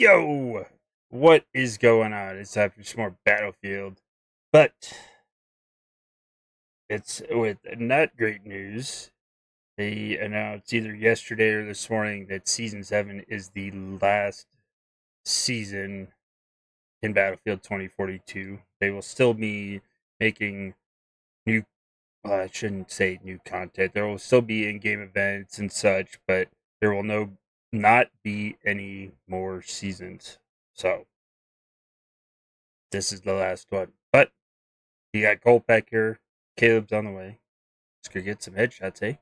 Yo, what is going on? It's for some more Battlefield, but it's with not great news. They announced either yesterday or this morning that season seven is the last season in Battlefield 2042. They will still be making new. Well, I shouldn't say new content. There will still be in-game events and such, but there will no not be any more seasons. So this is the last one. But you got Colt back here. Caleb's on the way. Let's go get some headshots, eh?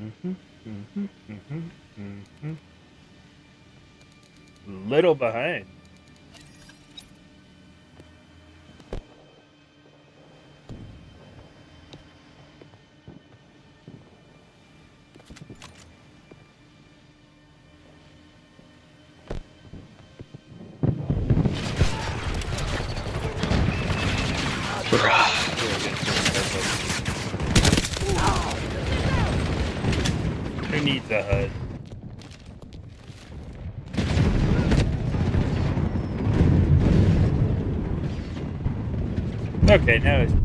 Mm-hmm, mm-hmm, mm-hmm, mm-hmm. Little behind. Okay, now I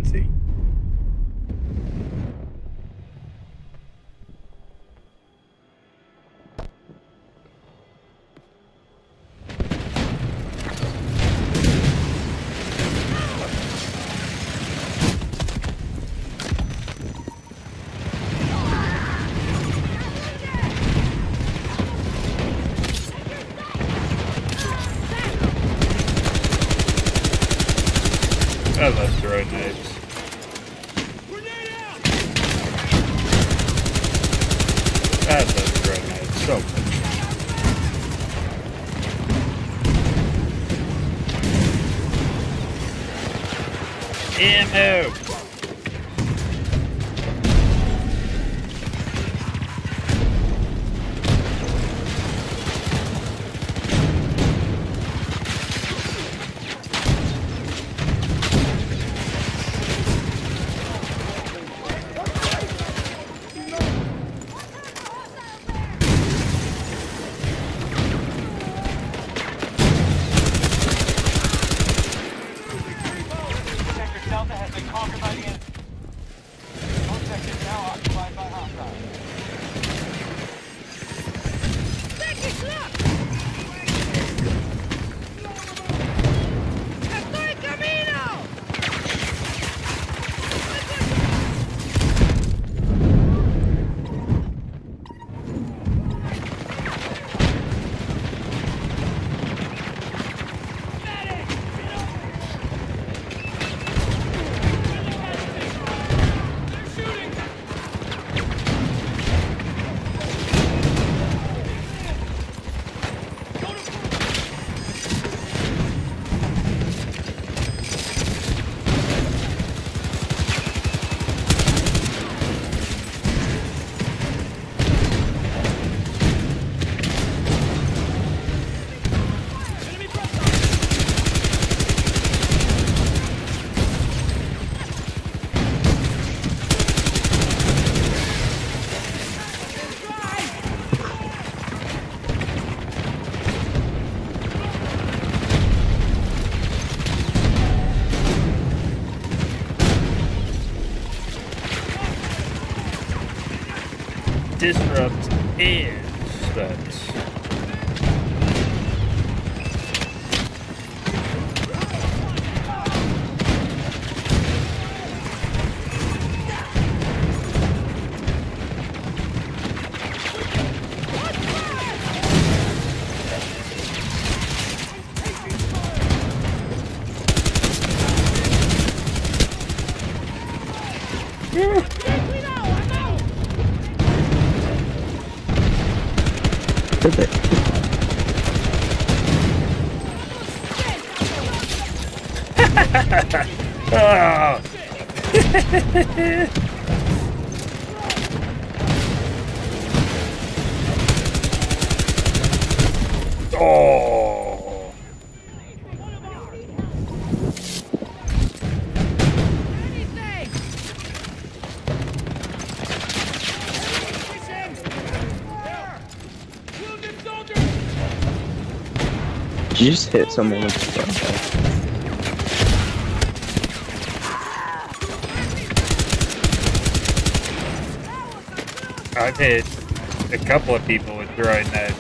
Disrupt and oh. Did you just hit someone with the I've hit a couple of people with throwing that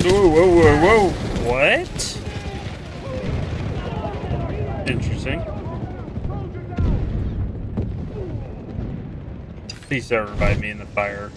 Whoa, whoa, whoa, whoa! What? Interesting. Please don't revive me in the fire.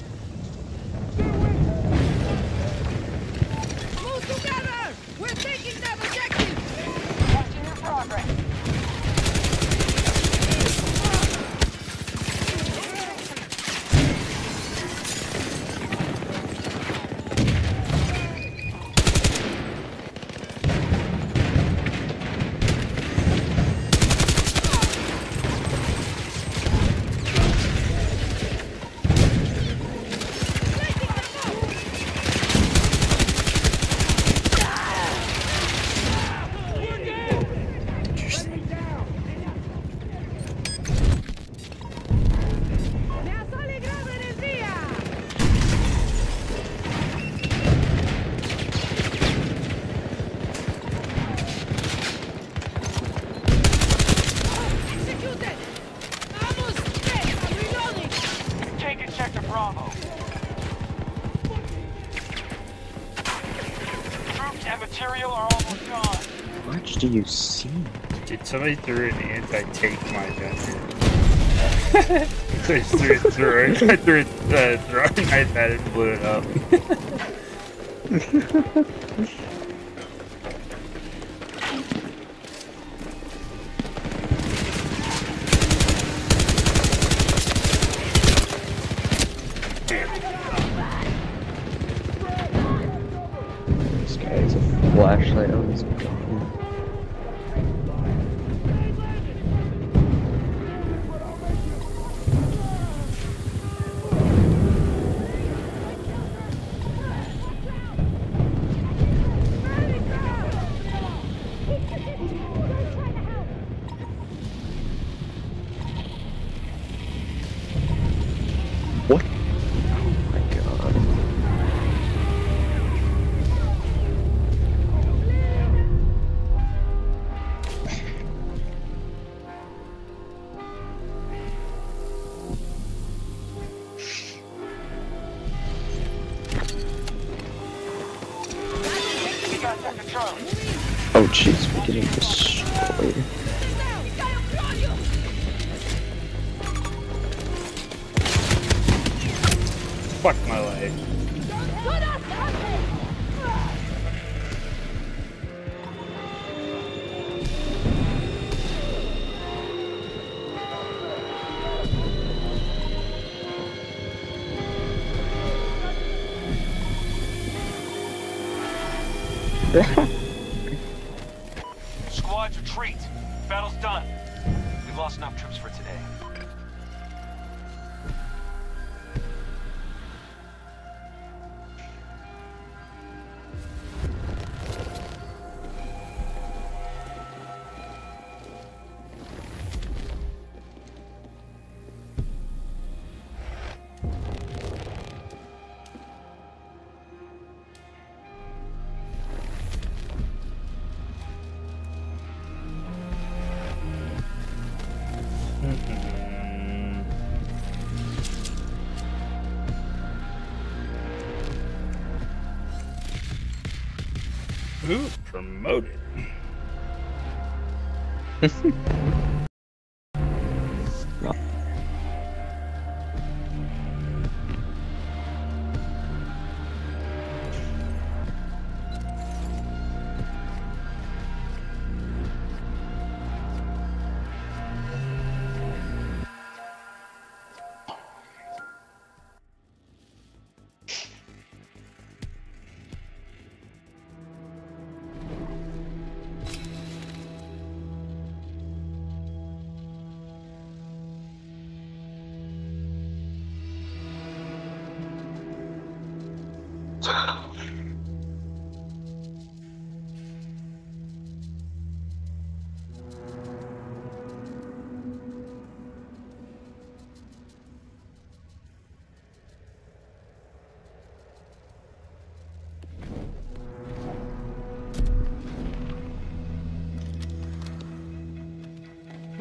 Do you see? Did somebody throw an anti-tank my gun here? I just threw it through. I threw a uh, throwing knife at it and blew it up.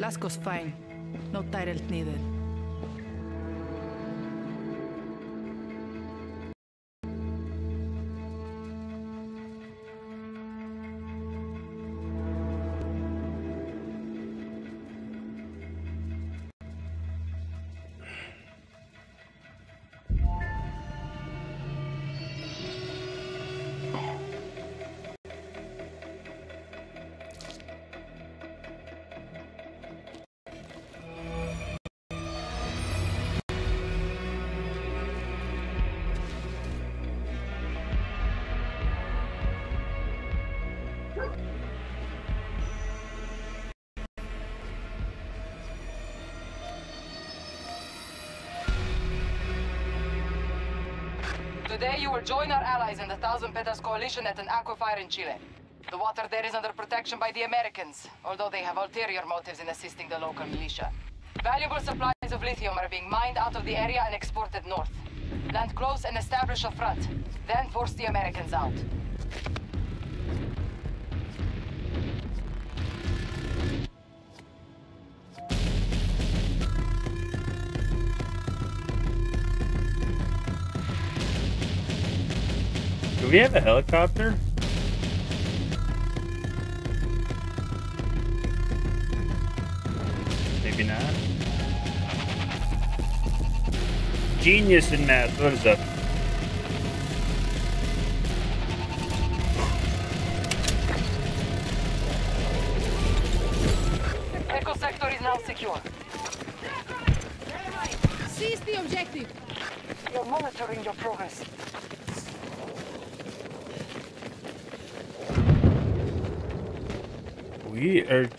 Lasco's fine. No tyrant needed. Will join our allies in the Thousand Petas Coalition at an aquifer in Chile. The water there is under protection by the Americans, although they have ulterior motives in assisting the local militia. Valuable supplies of lithium are being mined out of the area and exported north. Land close and establish a front, then force the Americans out. We have a helicopter? Maybe not. Genius in math. What is up?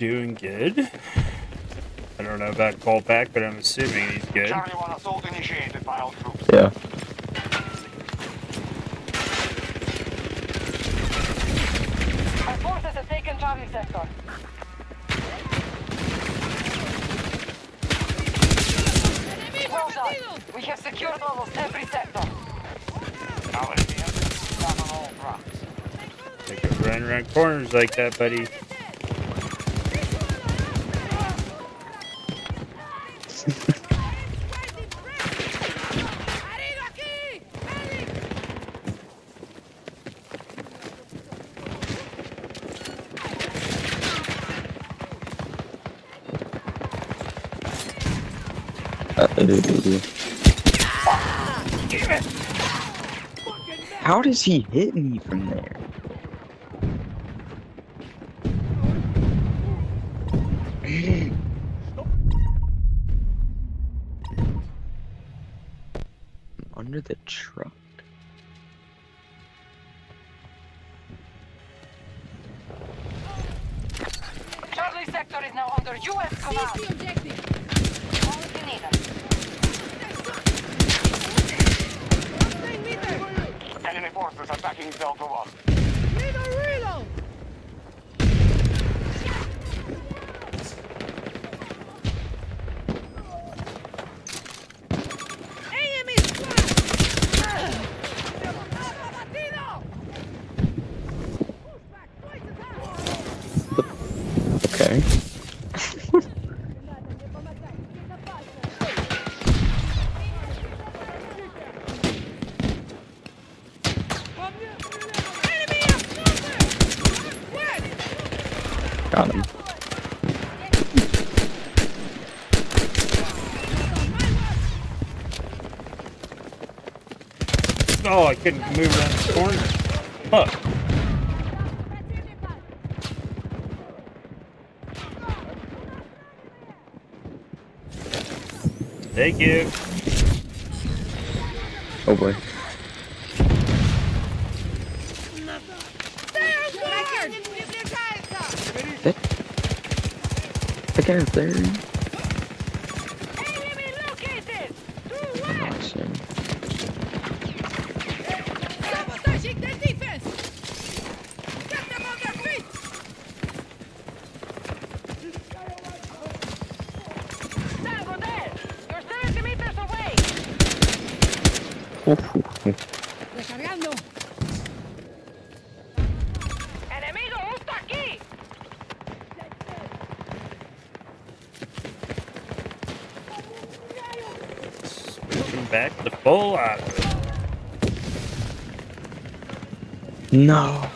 Doing good. I don't know about Colpack, but I'm assuming he's good. Charlie 1 assault initiated by all troops. Yeah. Our forces have taken Charlie sector. Well done. We have secured almost every sector. Now let's be on all fronts. They could run around corners like that, buddy. Does he hit me from there? Under the truck. Charlie sector is now under U.S. Seize command. the objective. All you need us. Nine meters. Enemy forces attacking Delta 1. Reload, reload. Enemy squad. Abatido. Pushback twice as high. Okay. Enemy up number. West. Got him. Oh, I couldn't move around the corner. Fuck. Thank you. Oh boy. Guard. The guy up there. No.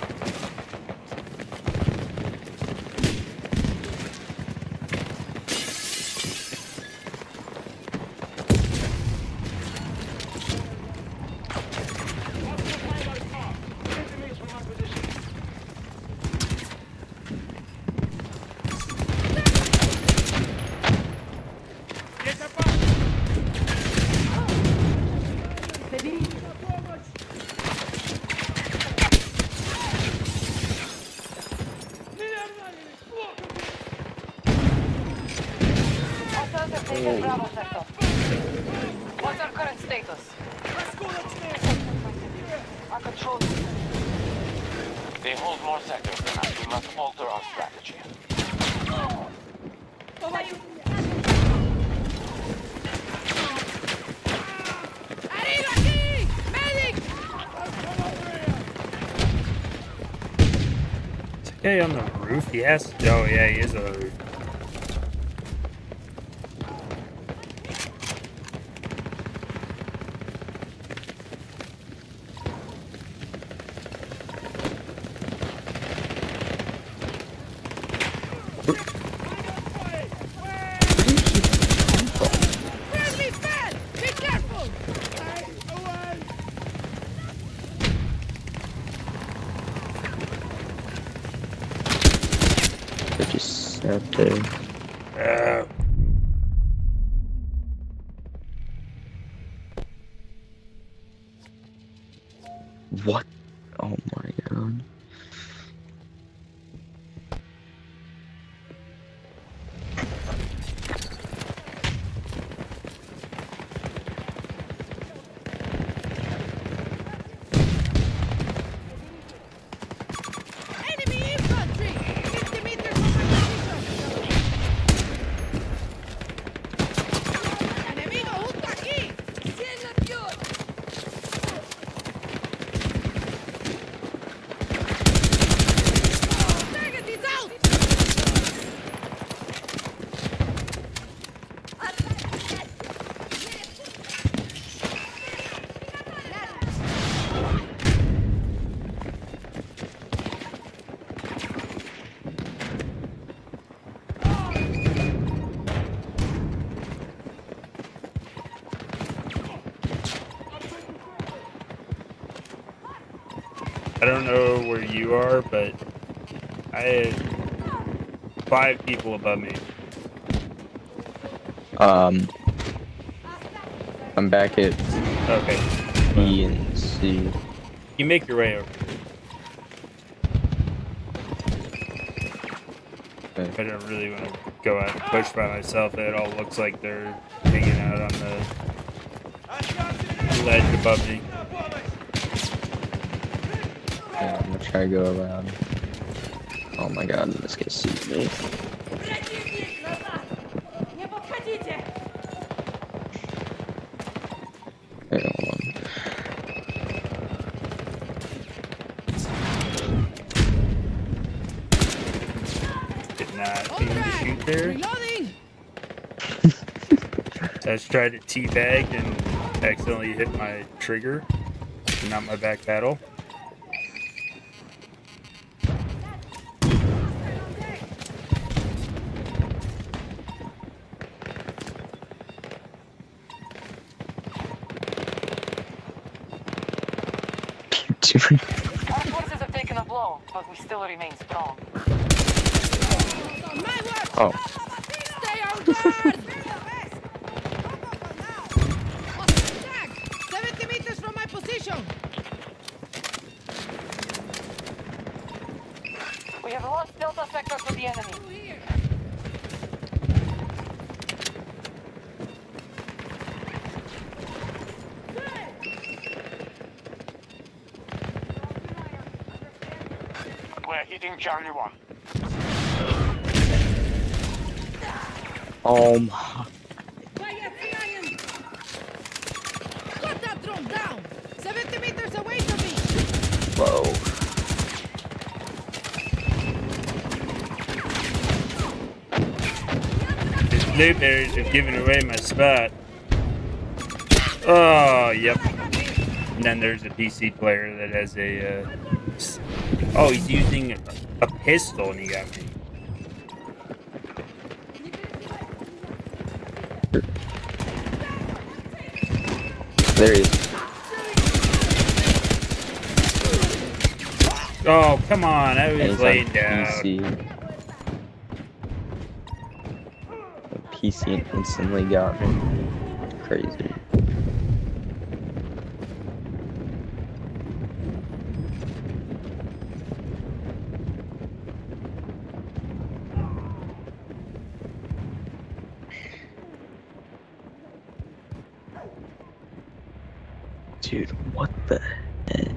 Hostiles have taken Bravo sector. What's our current status? Our control. They hold more sectors than us. We must alter our strategy. ¡Herido aquí! ¡Medic! Is that guy on the roof? Has. Oh yeah, he is on the roof. Friendly fell! Be careful! They just sat there. Uh, What? Oh my god. You are, but I have five people above me. Um, I'm back at Okay, B and C. you make your way over. Okay. I don't really want to go out and push by myself. It all looks like they're hanging out on the ledge above me. Yeah, I'm gonna try to go around. Oh my god, this guy sees me. Wait, hold on. Not shoot there. I just tried to teabag and accidentally hit my trigger. Not my back paddle. Oh, Oh my. Got that drone down! 70 meters away from me! Whoa. This blueberries is giving away my spot. Oh, yep. And then there's a PC player that has a, uh, oh, he's using a pistol and he got me. There he is. Oh, come on. I was laying down. PC. The PC instantly got me. Crazy. Dude, what the heck?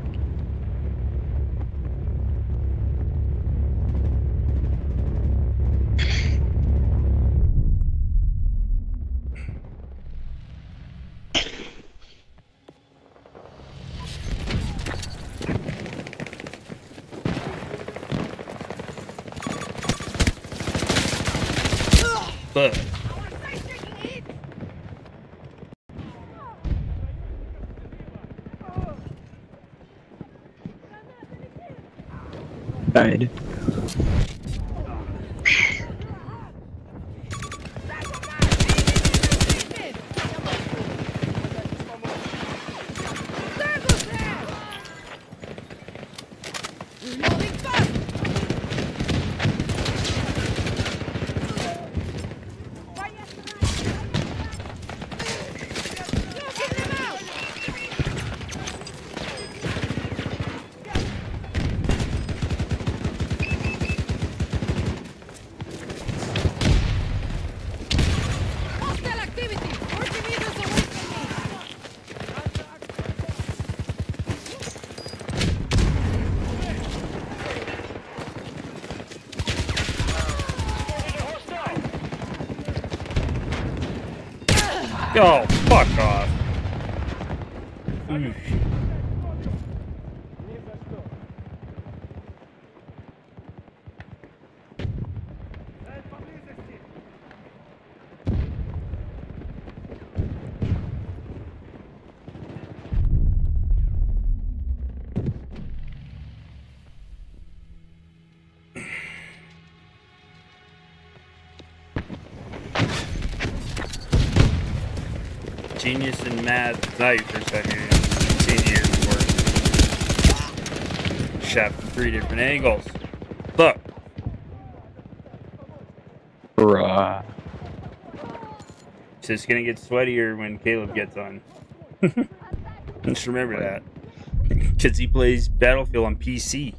But Died. Tango's there! Reloading fast! Knocking them out! Hostile activity! 40 meters away from me! Oh, Math. It's not your first time it. You've seen here before. Shot from three different angles. Look. Bruh. It's just gonna get sweatier when Caleb gets on. Just remember that. Because he plays Battlefield on PC.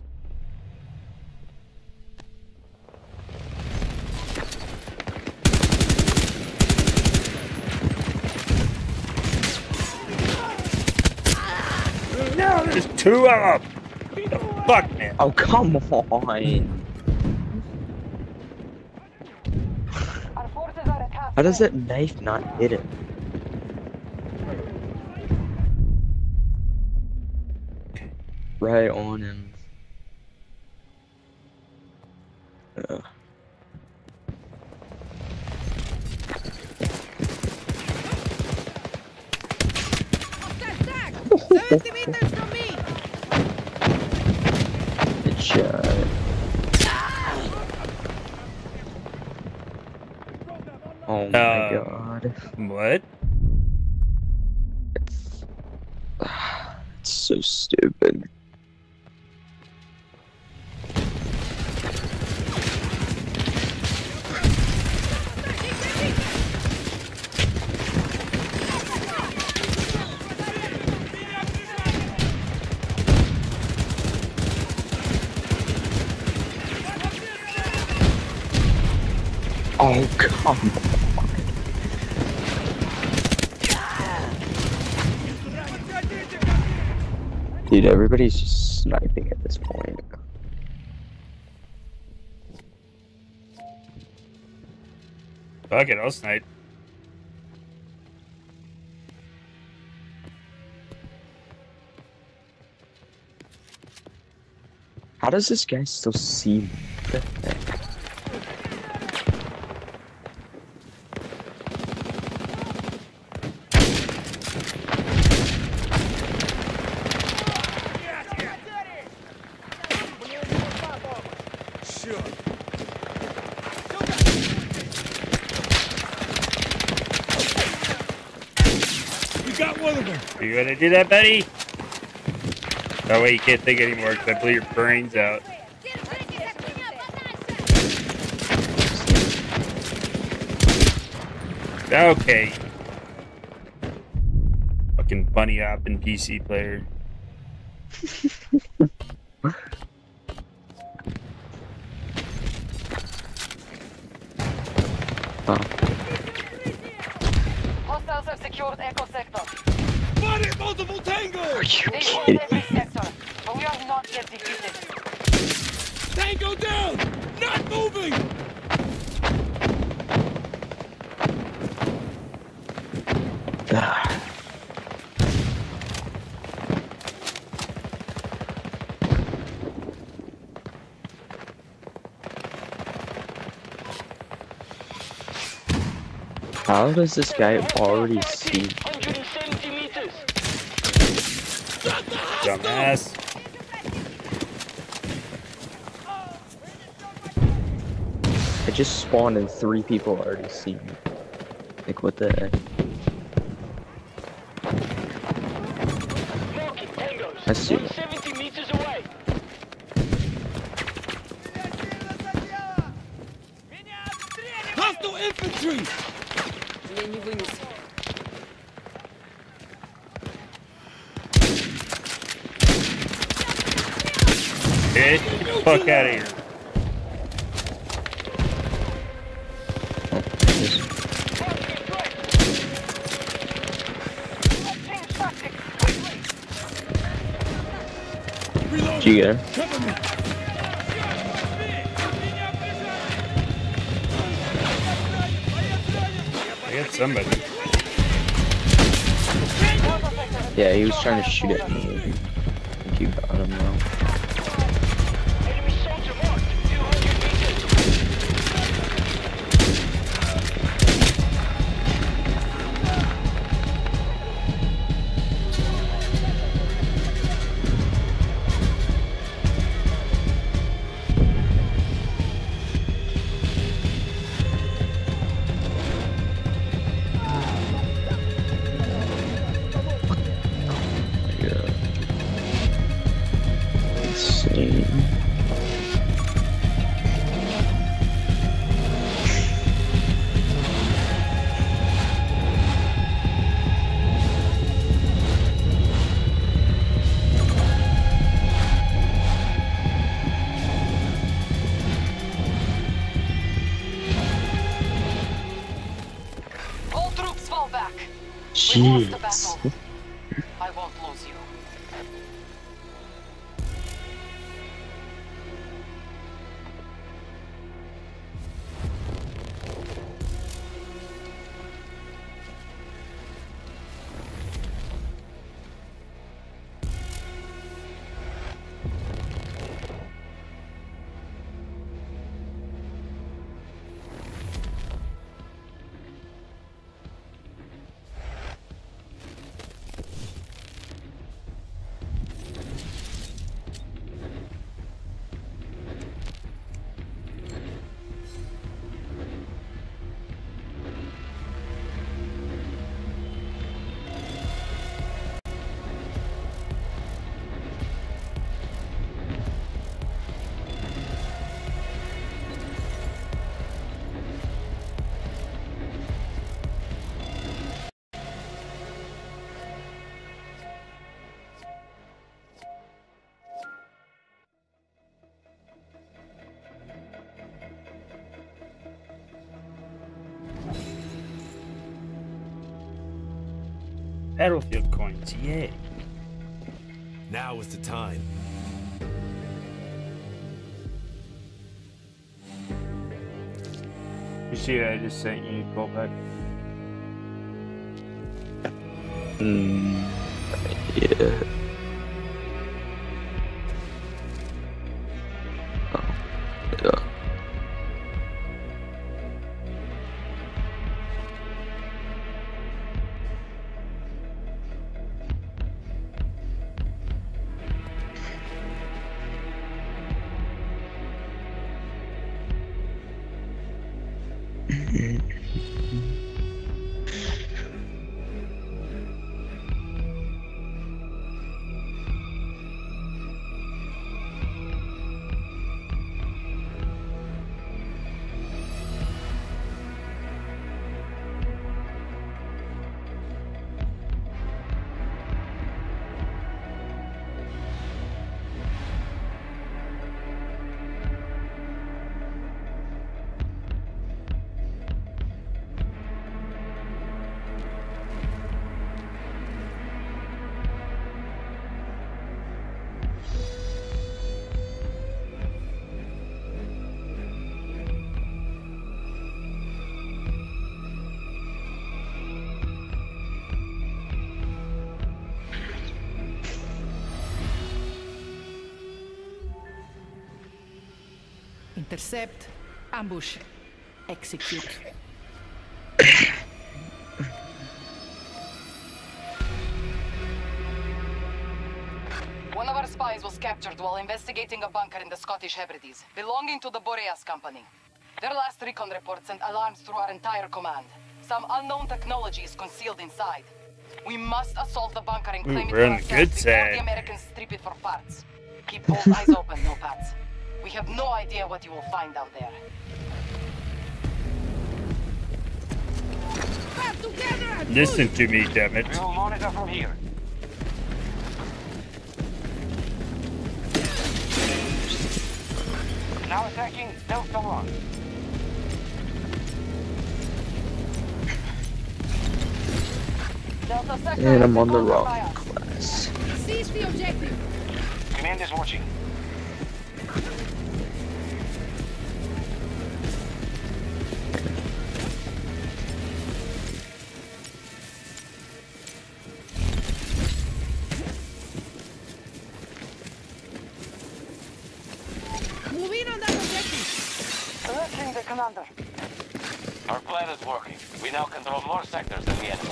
No, there's two of them. Fuck, man. Oh, come on. Our forces are at half How does that knife not hit him? Oh. Dude, everybody's just sniping at this point. Fuck it, I'll snipe. How does this guy still see me? What the heck? Got one of them. Are you wanna do that, buddy? That way you can't think anymore because I blew your brains out. Okay. Fucking bunny hop and PC player. How does this guy already see? 170. Dumbass. I just spawned and three people already see me. Like what the heck? Marking. I see. 170 fuck out of here. Marking threat. Change tactics. Reload. Did you get him? I got somebody. Yeah, he was trying to shoot at me. Battlefield coins, yay. Now is the time. You see, I just sent you call back. Mm, yeah. Intercept, ambush, execute. One of our spies was captured while investigating a bunker in the Scottish Hebrides, belonging to the Boreas Company. Their last recon report sent alarms through our entire command. Some unknown technology is concealed inside. We must assault the bunker and Ooh, claim it we're for on good ourselves before side. the Americans strip it for parts. Keep both eyes open, no pats. We have no idea what you will find out there. Back together Listen to me, damn it. We will monitor from here. Now attacking Delta 1. Delta Sector And I'm on the conquered wrong class. Seize the objective. Command is watching. Commander. Our plan is working. We now control more sectors than the enemy.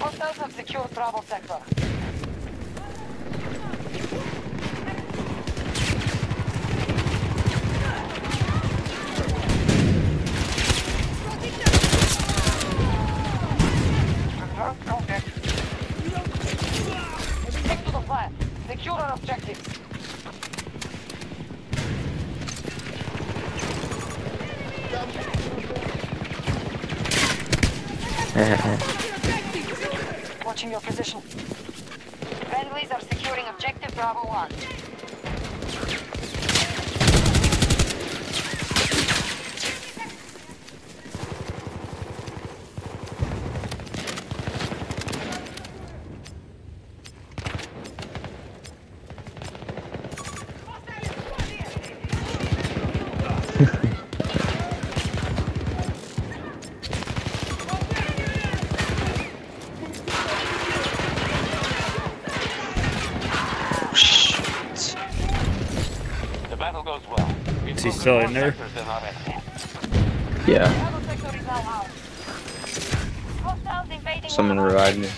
Hostiles have secured Bravo Sector. Confirm contact. Stick to the plan. Secure our objectives. Watching your position. Friendlies are securing objective Bravo 1. Still in there? sectors than our enemy. Yeah, Bravo Sector is now ours. Hostiles invading someone one revived me.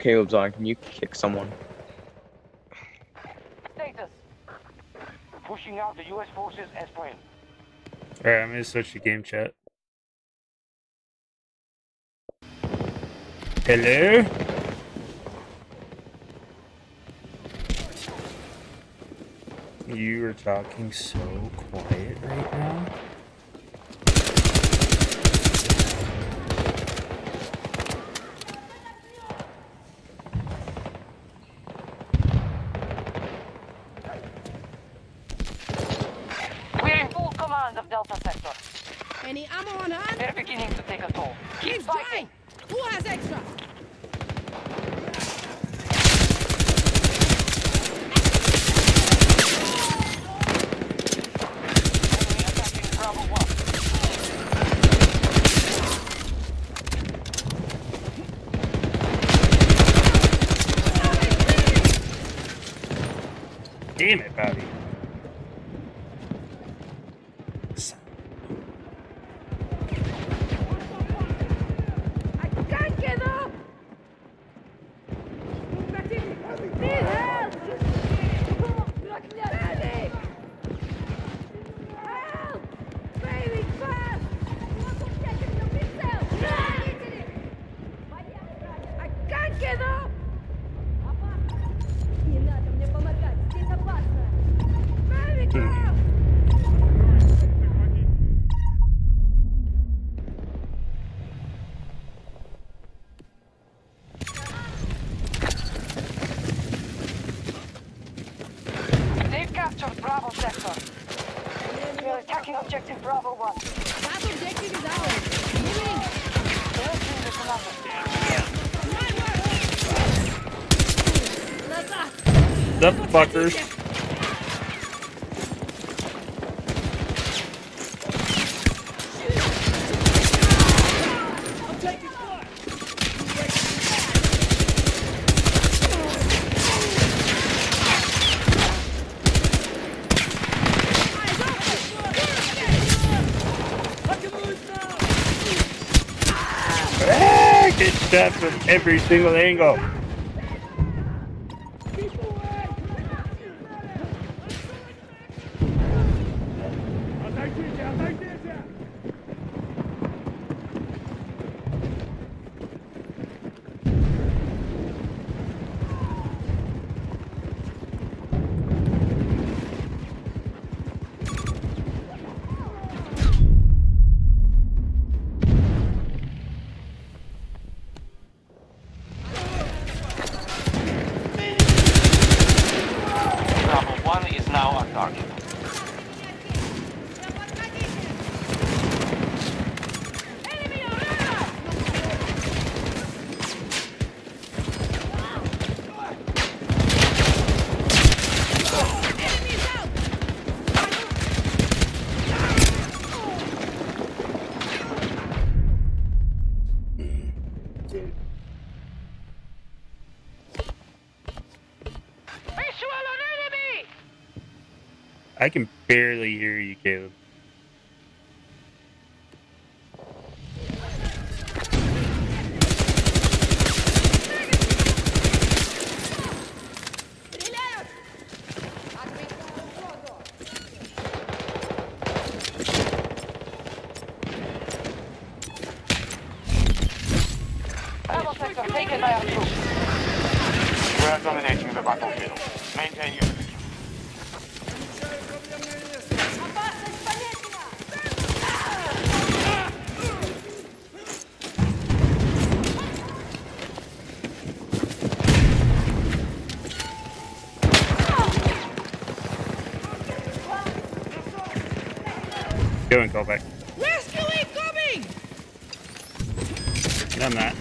Caleb's on. Can you kick someone? Status. Pushing out the U.S. forces as planned. All right, I'm gonna switch to game chat. Hello. You are talking so quiet right now. Keep Keep fuckers. Get shot from every single angle. Barely hear you, Caleb. Go and call back. Rescue incoming! Done that.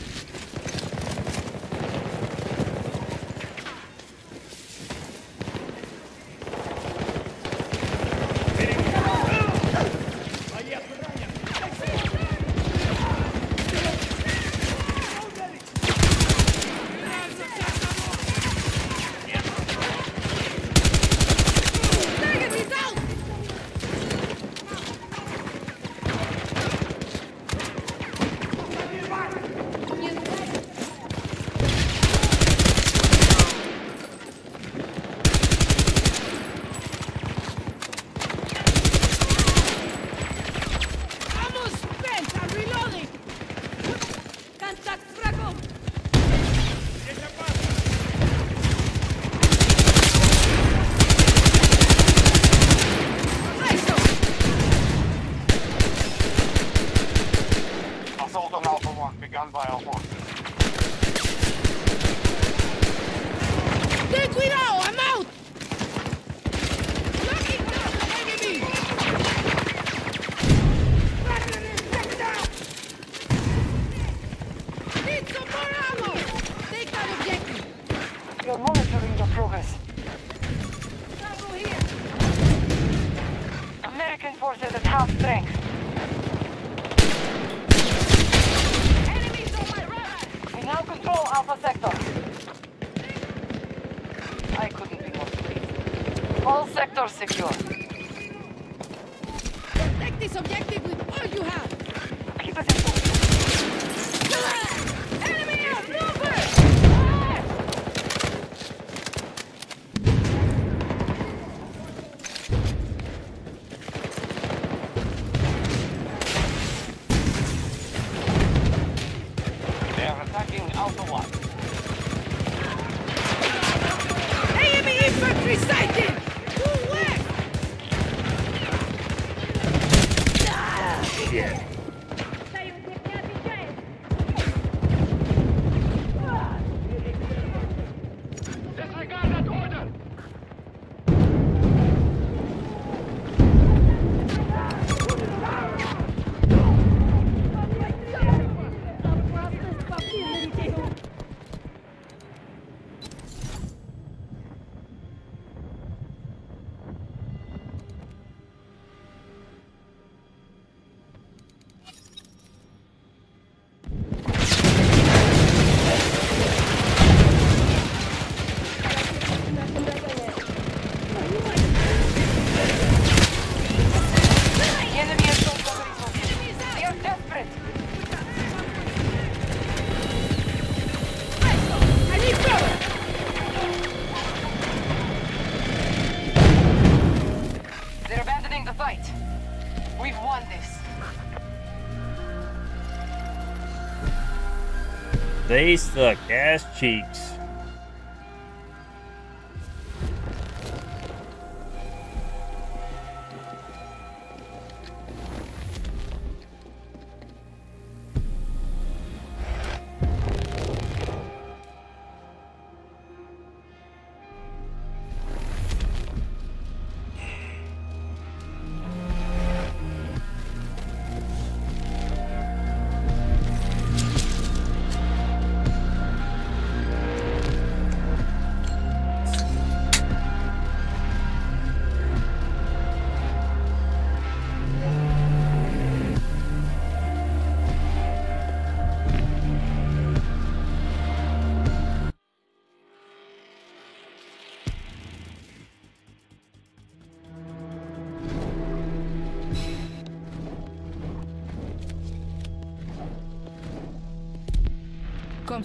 They suck ass cheeks.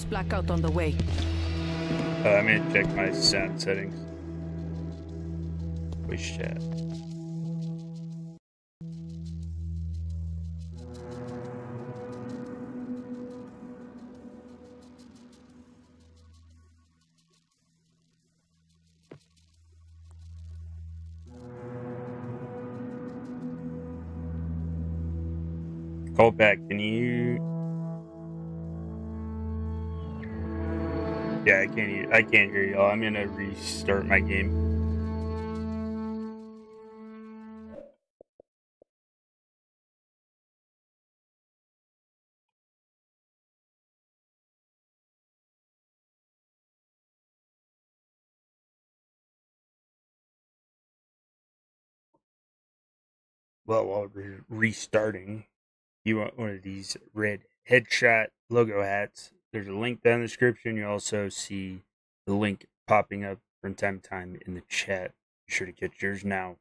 Blackout on the way. Uh, I'm gonna check my sound settings. Voice chat. Call back. Can you? Can't. I can't hear y'all. I'm gonna restart my game. Well, while we're restarting, you want one of these red headshot logo hats. There's a link down in the description. You also see the link popping up from time to time in the chat. Be sure to get yours now.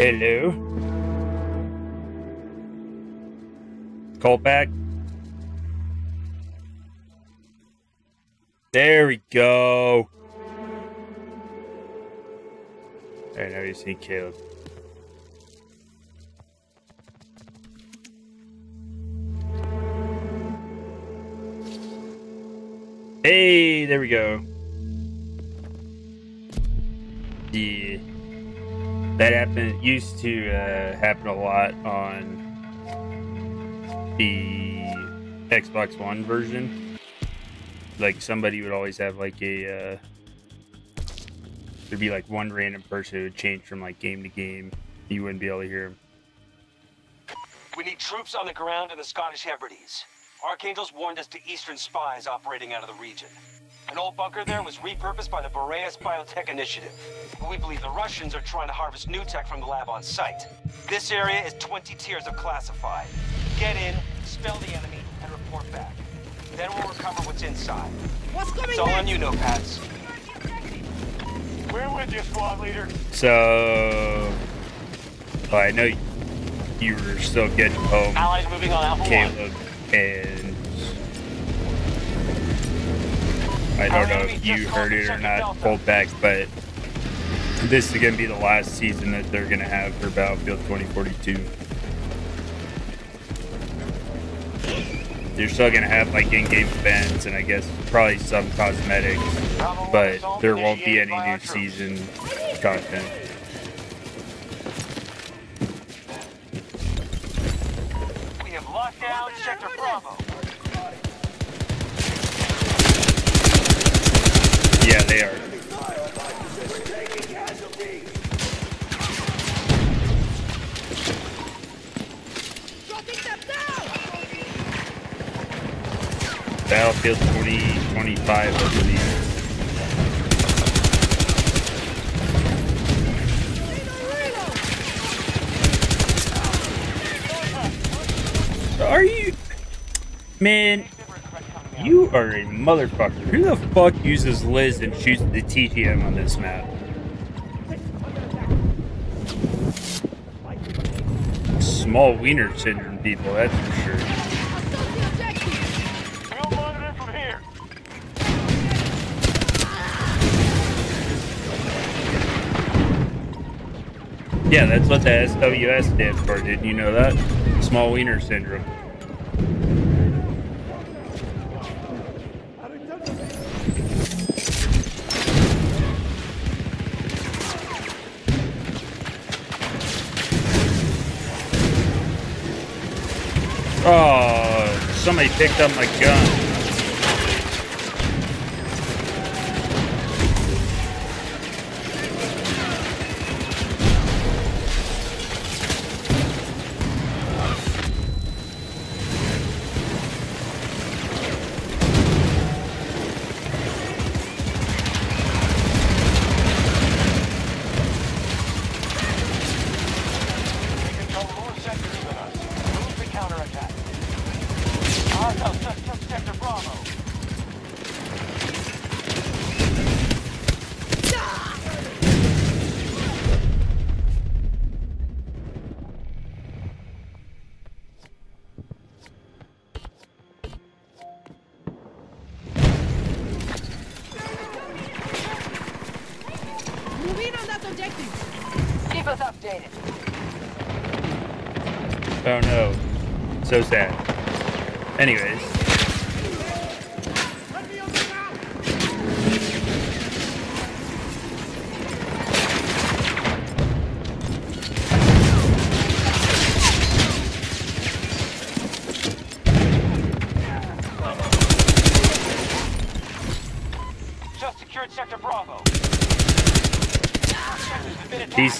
Hello. Colt back. There we go. I know you see Caleb. Hey, there we go. Yeah. That happened used to uh, happen a lot on the Xbox One version. Like somebody would always have like a uh, there'd be like one random person who would change from like game to game. You wouldn't be able to hear him. We need troops on the ground in the Scottish Hebrides. Archangel's warned us to Eastern spies operating out of the region. An old bunker there was repurposed by the Boreas Biotech Initiative. We believe the Russians are trying to harvest new tech from the lab on site. This area is 20 tiers of classified. Get in, spell the enemy, and report back. Then we'll recover what's inside. What's coming It's all on next? you, notepads. We're with you, squad leader. So, well, I know you were still getting home, Allies moving on Alpha 1. Caleb, and I don't know if you heard it or not, pulled back, but this is going to be the last season that they're going to have for Battlefield 2042. They're still going to have like in-game events and I guess probably some cosmetics, but there won't be any new season content. We have locked Sector Bravo. Yeah, they are. Battlefield 2025, I believe. Are you... Man, you are a motherfucker. Who the fuck uses Lis and shoots the TTM on this map? Small wiener syndrome people, that's for sure. Yeah, that's what the SWS stands for. Didn't you know that? Small wiener syndrome. Oh, somebody picked up my gun.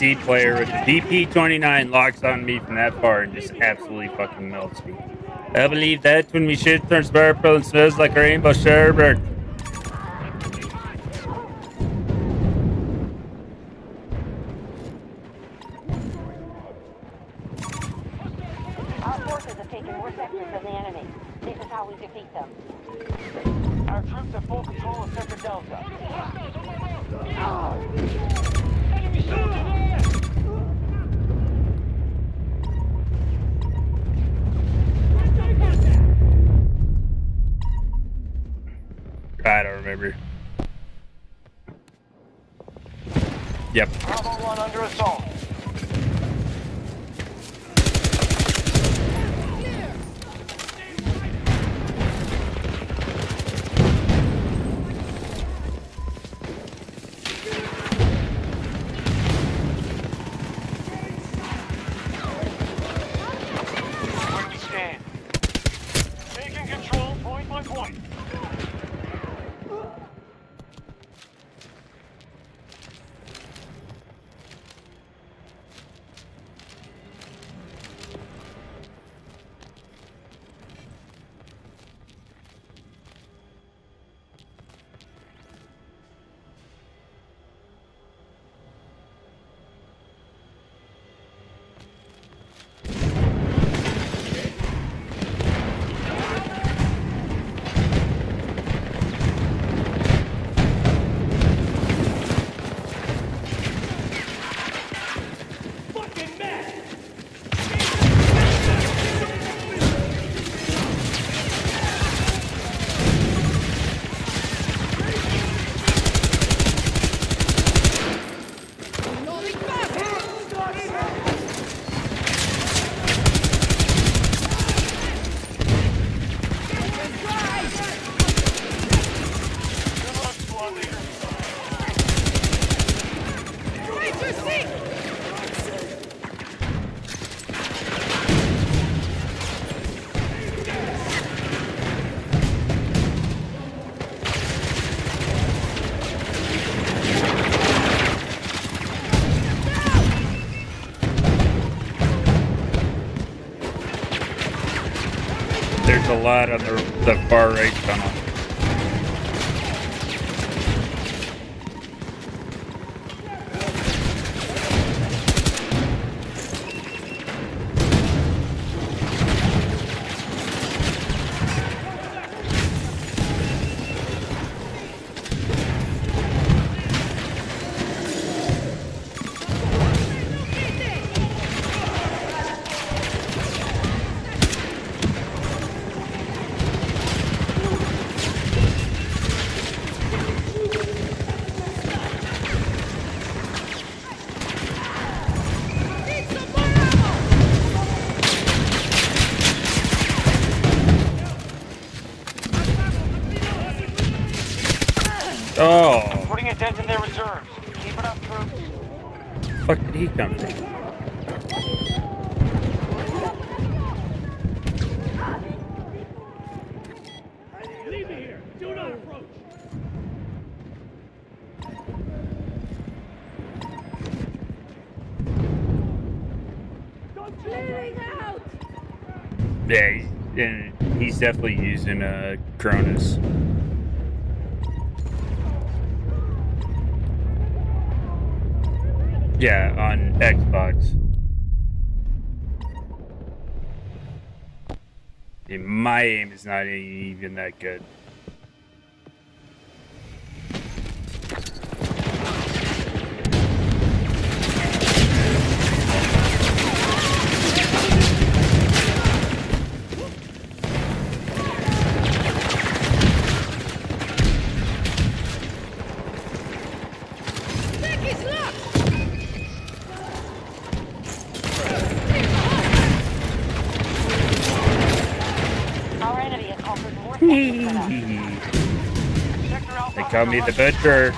PC player with the DP29 locks on me from that far and just absolutely fucking melts me. I believe that when we shoot turns purple and smells like a rainbow sherbet. A on the, the far right definitely using uh, Cronus. Yeah, on Xbox. My aim is not even that good. Me under the butcher.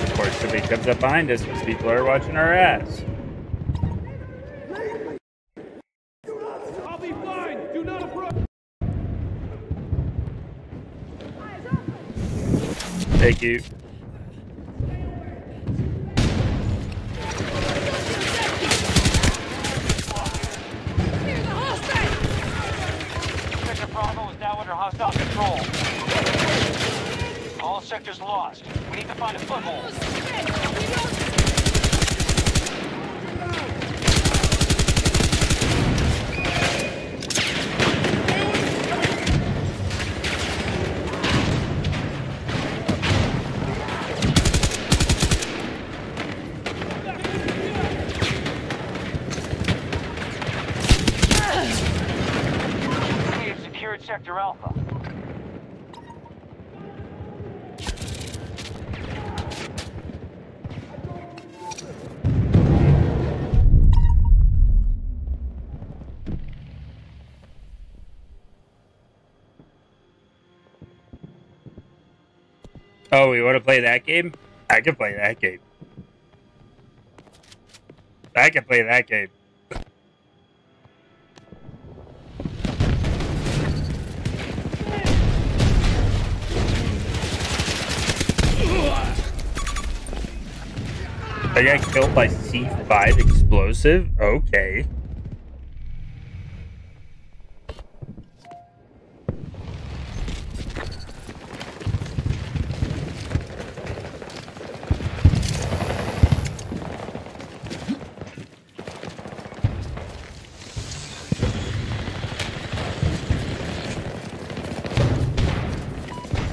Of course, somebody comes up behind us because people are watching our ass. I'll be fine. Do not approach. Thank you. Clear the hostile! Sector Bravo is now under hostile control. All sectors lost. We need to find a foothold. Oh, we want to play that game? I can play that game. I can play that game. I got killed by C5 explosive? Okay.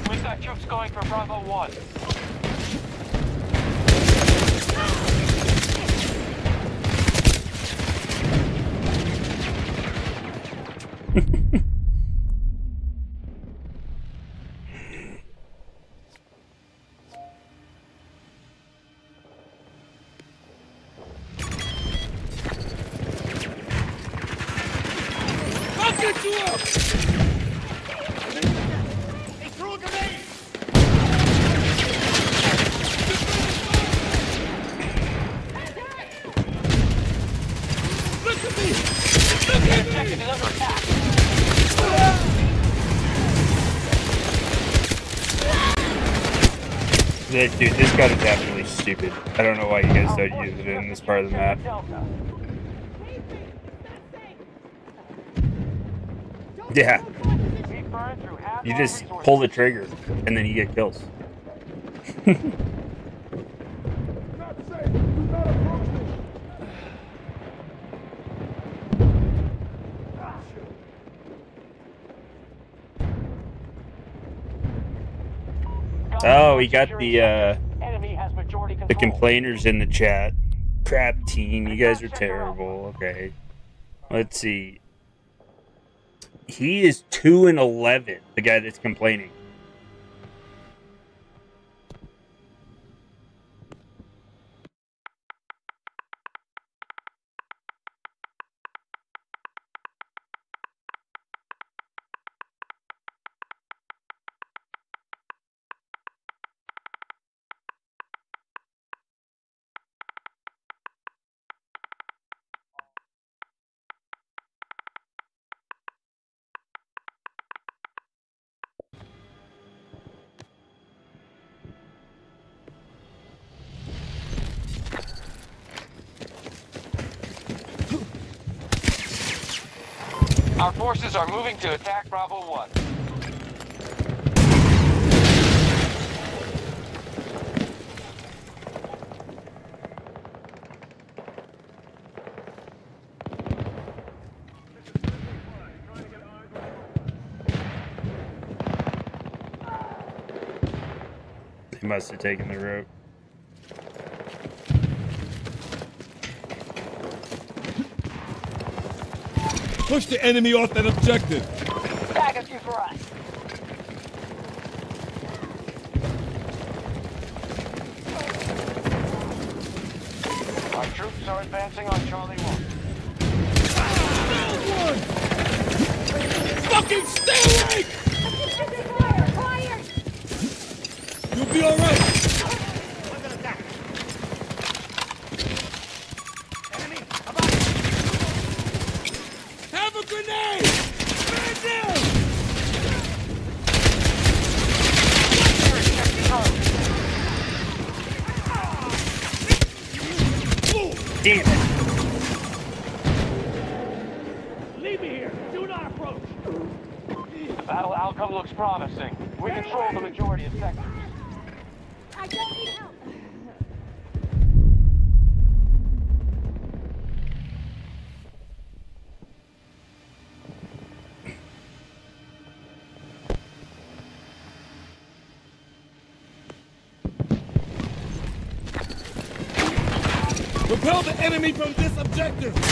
We've got troops going for Dude, this gun is absolutely stupid. I don't know why you guys don't use it in this part of the map. Yeah, you just pull the trigger and then you get kills. we got the uh, the complainers in the chat. Crap team, you guys are terrible. Okay, let's see. He is two and eleven. The guy that's complaining. Our forces are moving to attack Bravo 1. He must have taken the rope. Push the enemy off that objective! Tag a few for us. Our troops are advancing on Charlie 1. Fucking stay awake! Fire! Fire! You'll be alright! Enemy from this objective!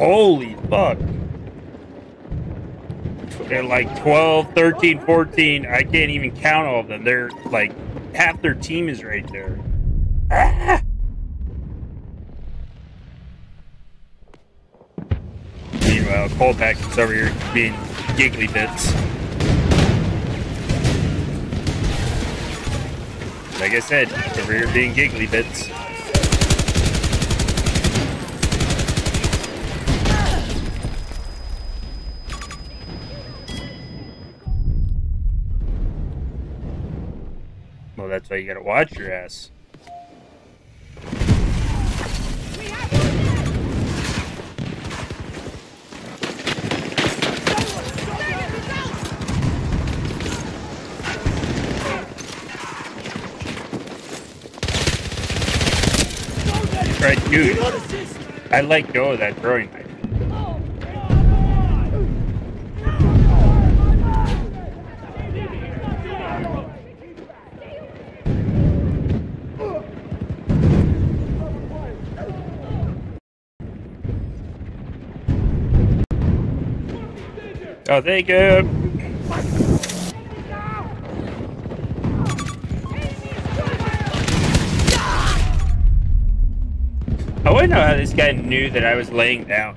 Holy fuck. They're like 12, 13, 14. I can't even count all of them. They're like half their team is right there. Ah! Meanwhile, Colpack is over here being giggly bits. Like I said, over here being giggly bits. You gotta watch your ass. Right, dude. I let go of that throwing knife. Oh, thank you. I want to know how this guy knew that I was laying down.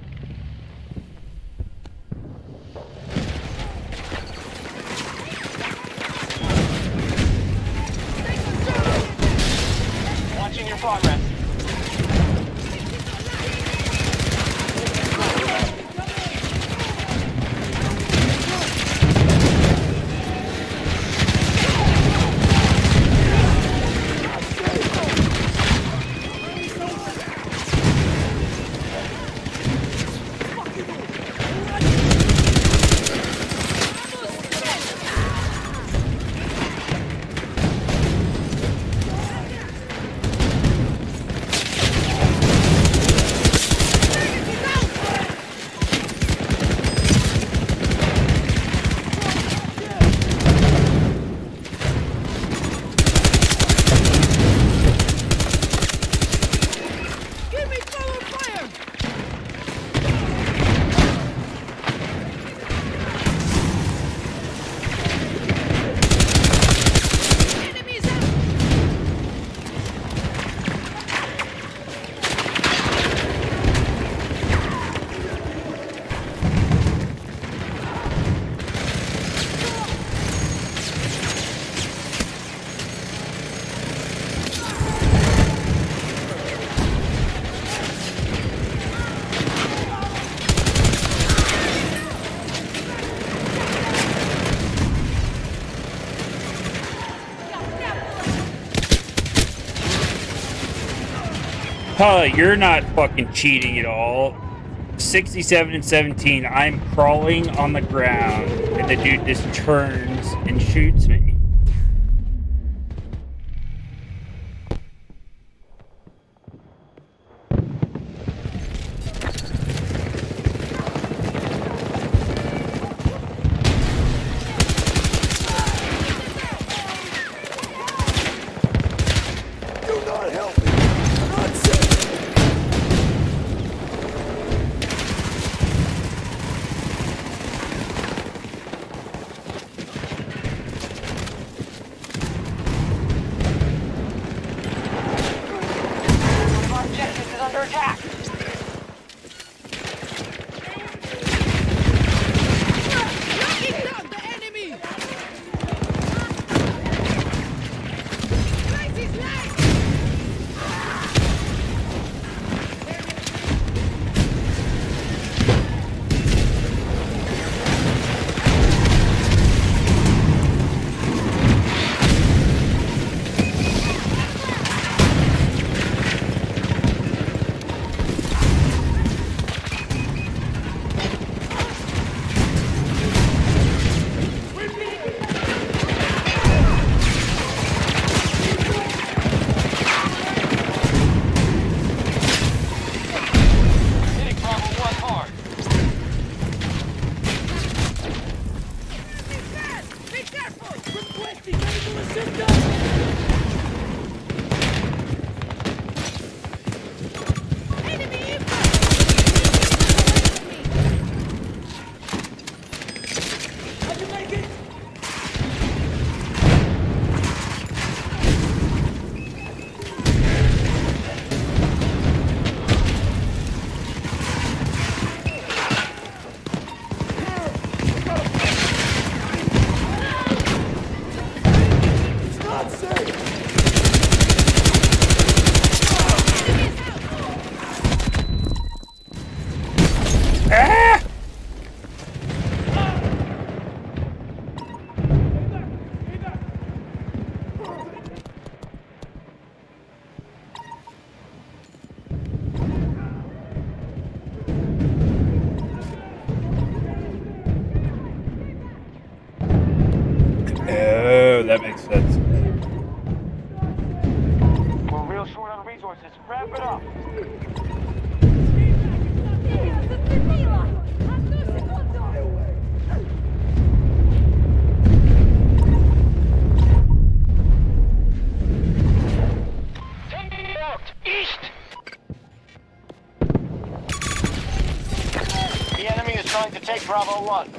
You're not fucking cheating at all. 67 and 17, I'm crawling on the ground, and the dude just turns Bravo 1.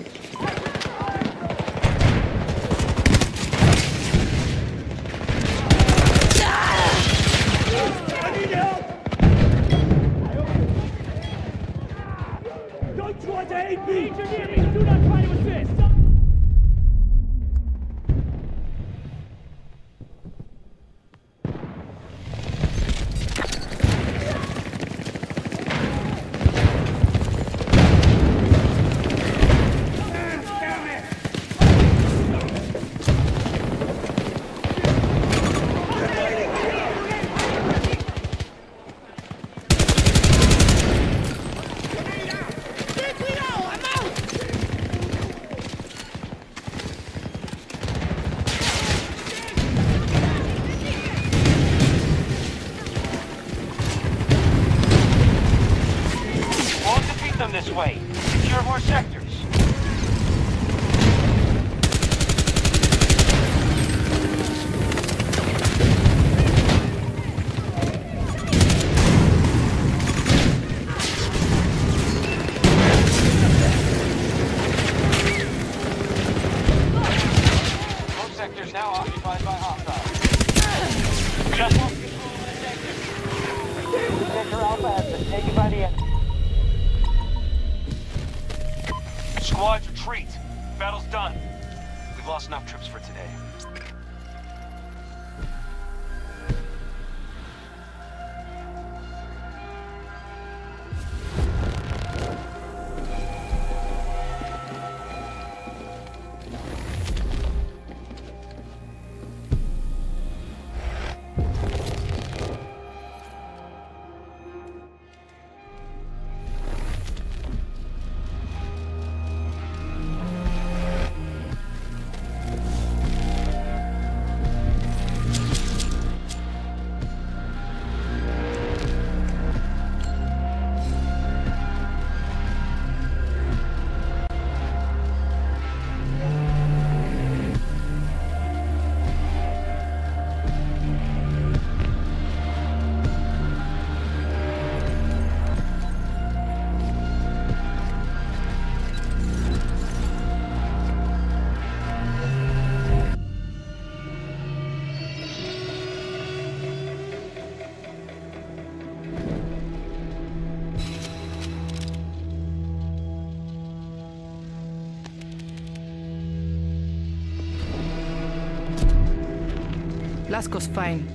Lasco's fine.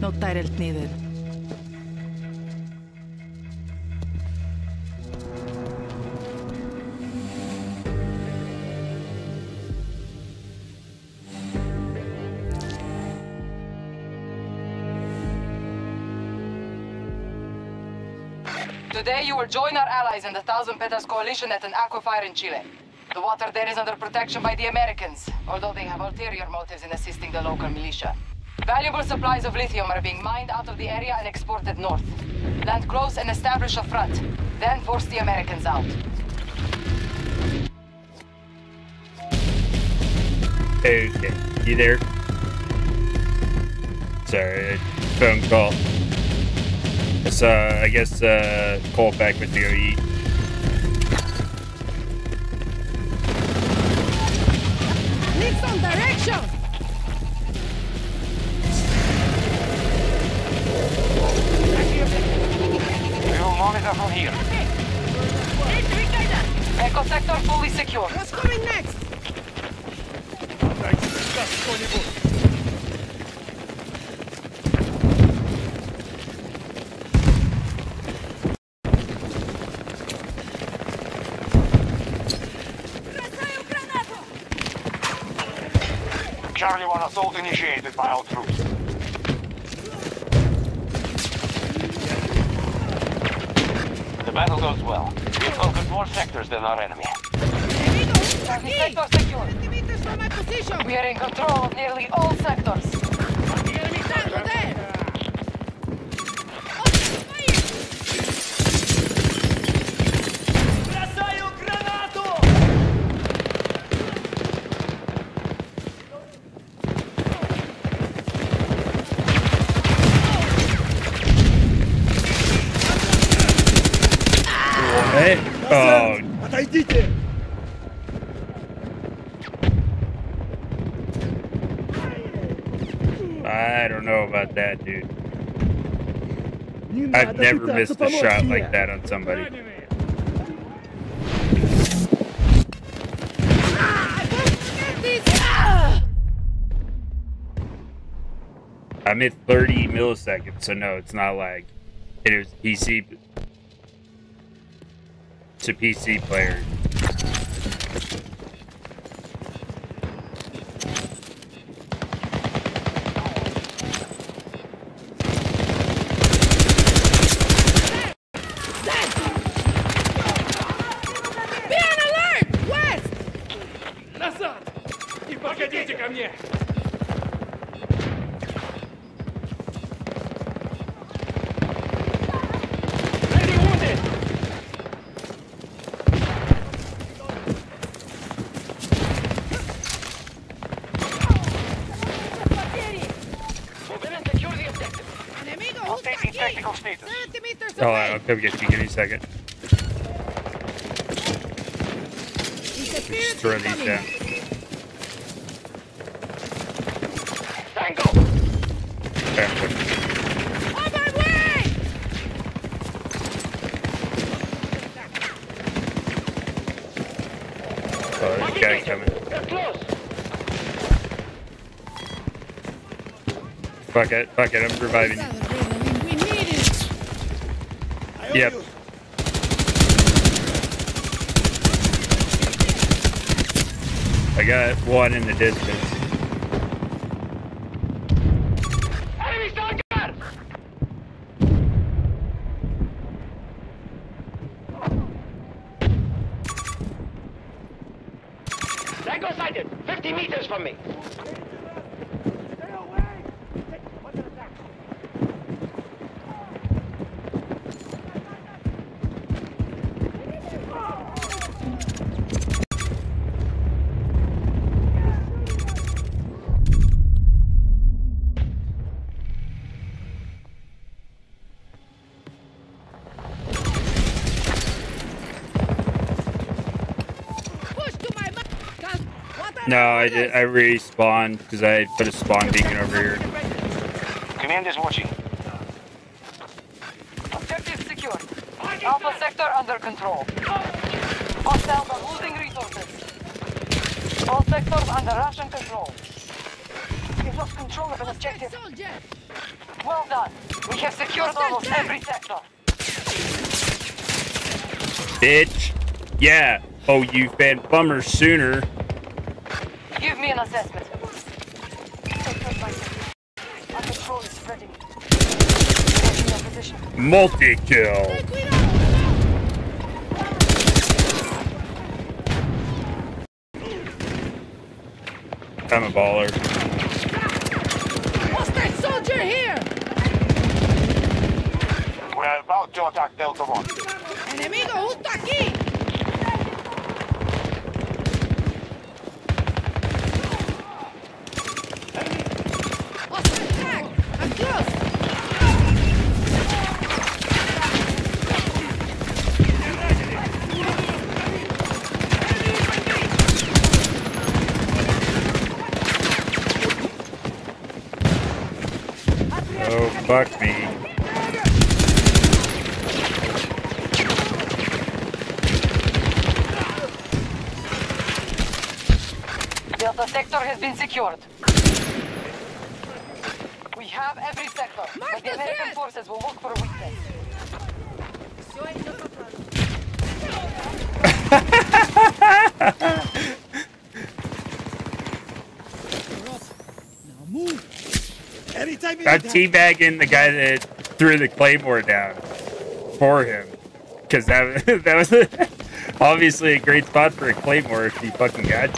No Tyrant needed. Today you will join our allies in the Thousand Petals Coalition at an aquifer in Chile. The water there is under protection by the Americans, although they have ulterior motives in assisting the local militia. Valuable supplies of lithium are being mined out of the area and exported north. Land close and establish a front, then force the Americans out. Okay, you there? Sorry, phone call. It's, uh, I guess, uh, call back with the OE. Need some direction! Initiated by our troops. The battle goes well. We focus more sectors than our enemy. Amigos, Target sector secure. 20 meters from my position! We are in control of nearly all sectors. I've never missed a shot like that on somebody. I'm at 30 milliseconds, so no, it's not lag. It is PC to PC player. I'll get you. Give me a second. Interference Throw these down. Tango! Okay. On my way! Oh, guy coming. Close! Fuck it. Fuck it. I'm reviving you. Adrenaline, we need it! Yep. I got one in the distance. Enemy tanker! Tango sighted! 50 meters from me! Push to my ma- Gun- What are No, I did. I respawned because I put a spawn beacon over here. Command is watching. Objective secured. Alpha sector under control. Hostiles are losing resources. All sectors under Russian control. We've lost control of an objective. Soldier! Well done. We have secured almost every sector. Bitch. Yeah. Oh, you fan bummer sooner. Give me an assessment. Sector by sector. Our control is spreading. Watching your position. Multi kill. I'm a baller. Hostile soldier here! We're about to attack Delta 1. Enemigo justo aquí! Hostile tag! I'm close! Oh, fuck me. Delta sector has been secured. We have every sector, Mark but the American head. forces will look for a weakness. I'm teabagging the guy that threw the claymore down for him. Because that, that was obviously a great spot for a claymore if he fucking got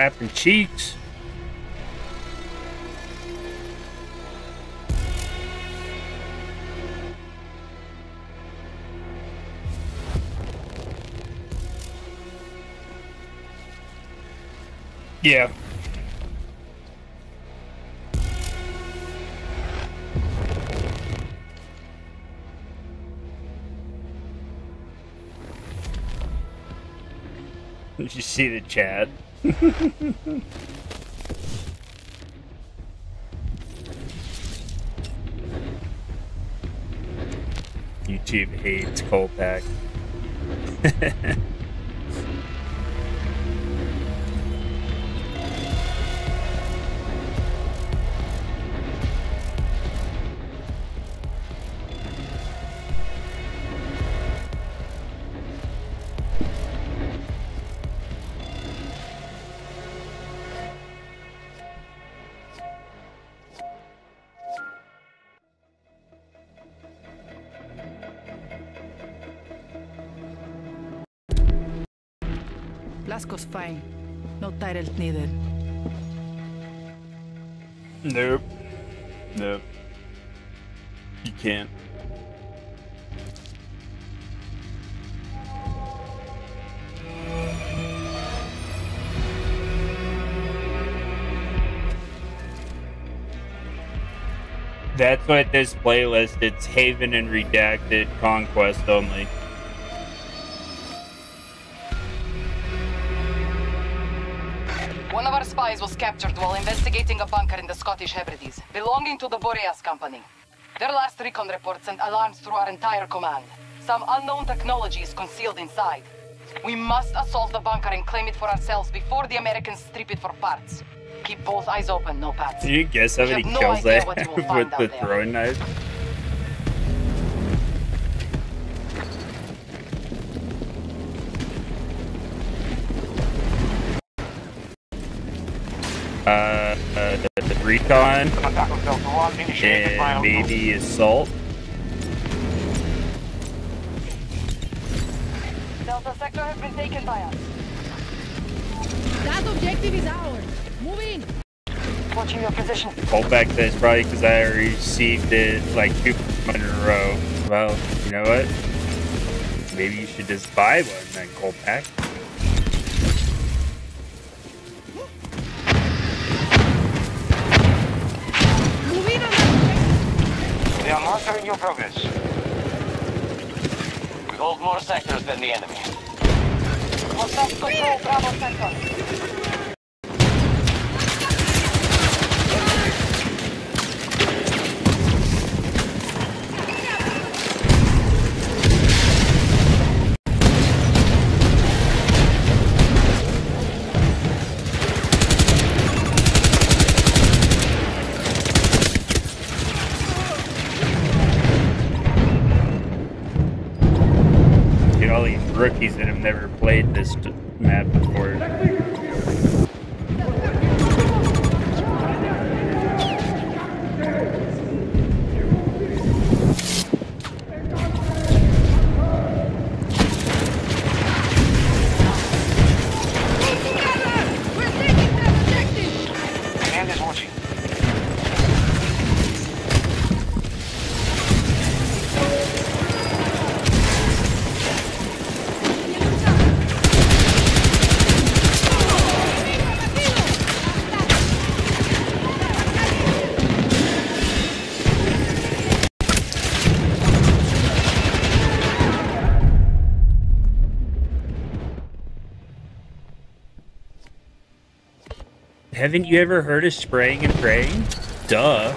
Clapping cheeks. Yeah. Did you see the chat? YouTube hates Colpack. This playlist. It's Haven and Redacted Conquest only. One of our spies was captured while investigating a bunker in the Scottish Hebrides, belonging to the Boreas Company. Their last recon report sent alarms through our entire command. Some unknown technology is concealed inside. We must assault the bunker and claim it for ourselves before the Americans strip it for parts. Keep both eyes open, no pads. Can you guess how We many have no kills idea I have with the there. throwing knife? Uh, uh, recon Contact with Delta 1. Initiated and maybe assault. Delta sector has been taken by us. That objective is ours. Move in! Watching your position. Hold back this probably because I received it like two in a row. Well, you know what? Maybe you should just buy one and then, cold pack. Move in on that They are monitoring your progress. We hold more sectors than the enemy. Hostile control Bravo Center. Never played Haven't you ever heard of spraying and praying? Duh.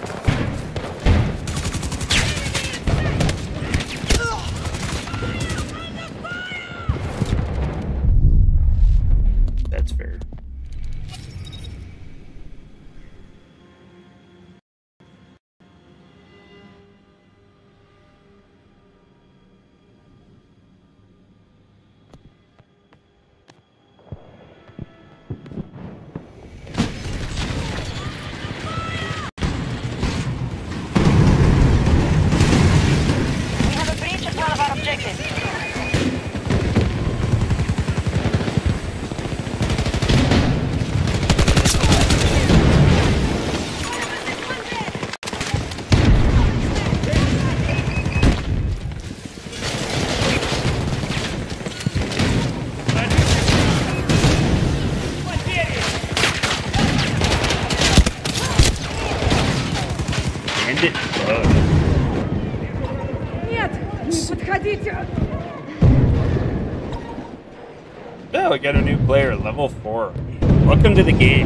de que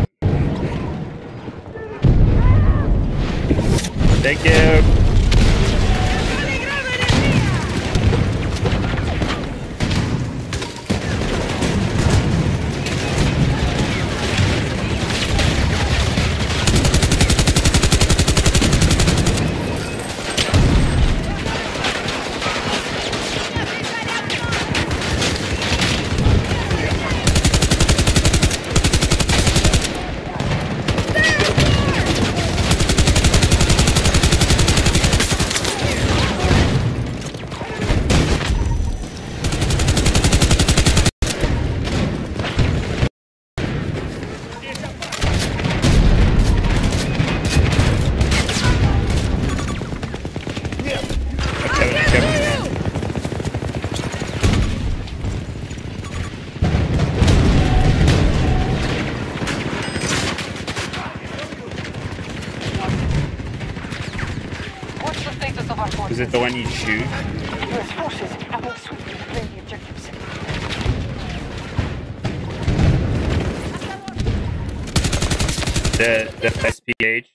the the SPH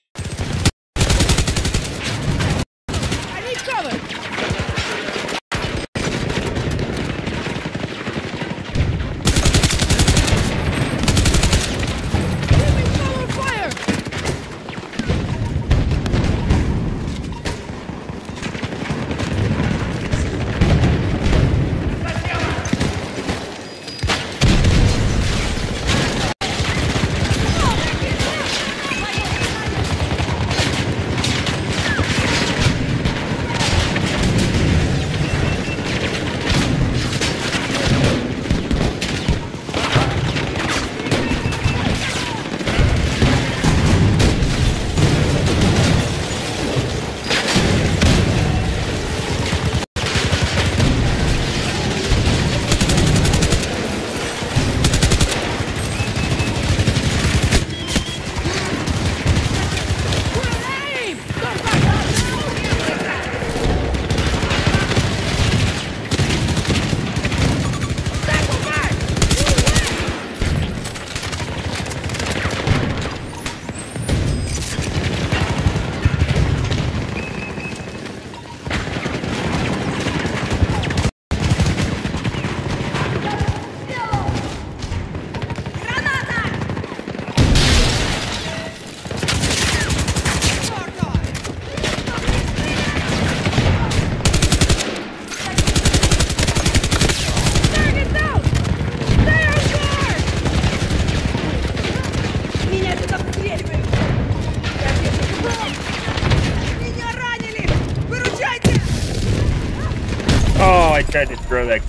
grow that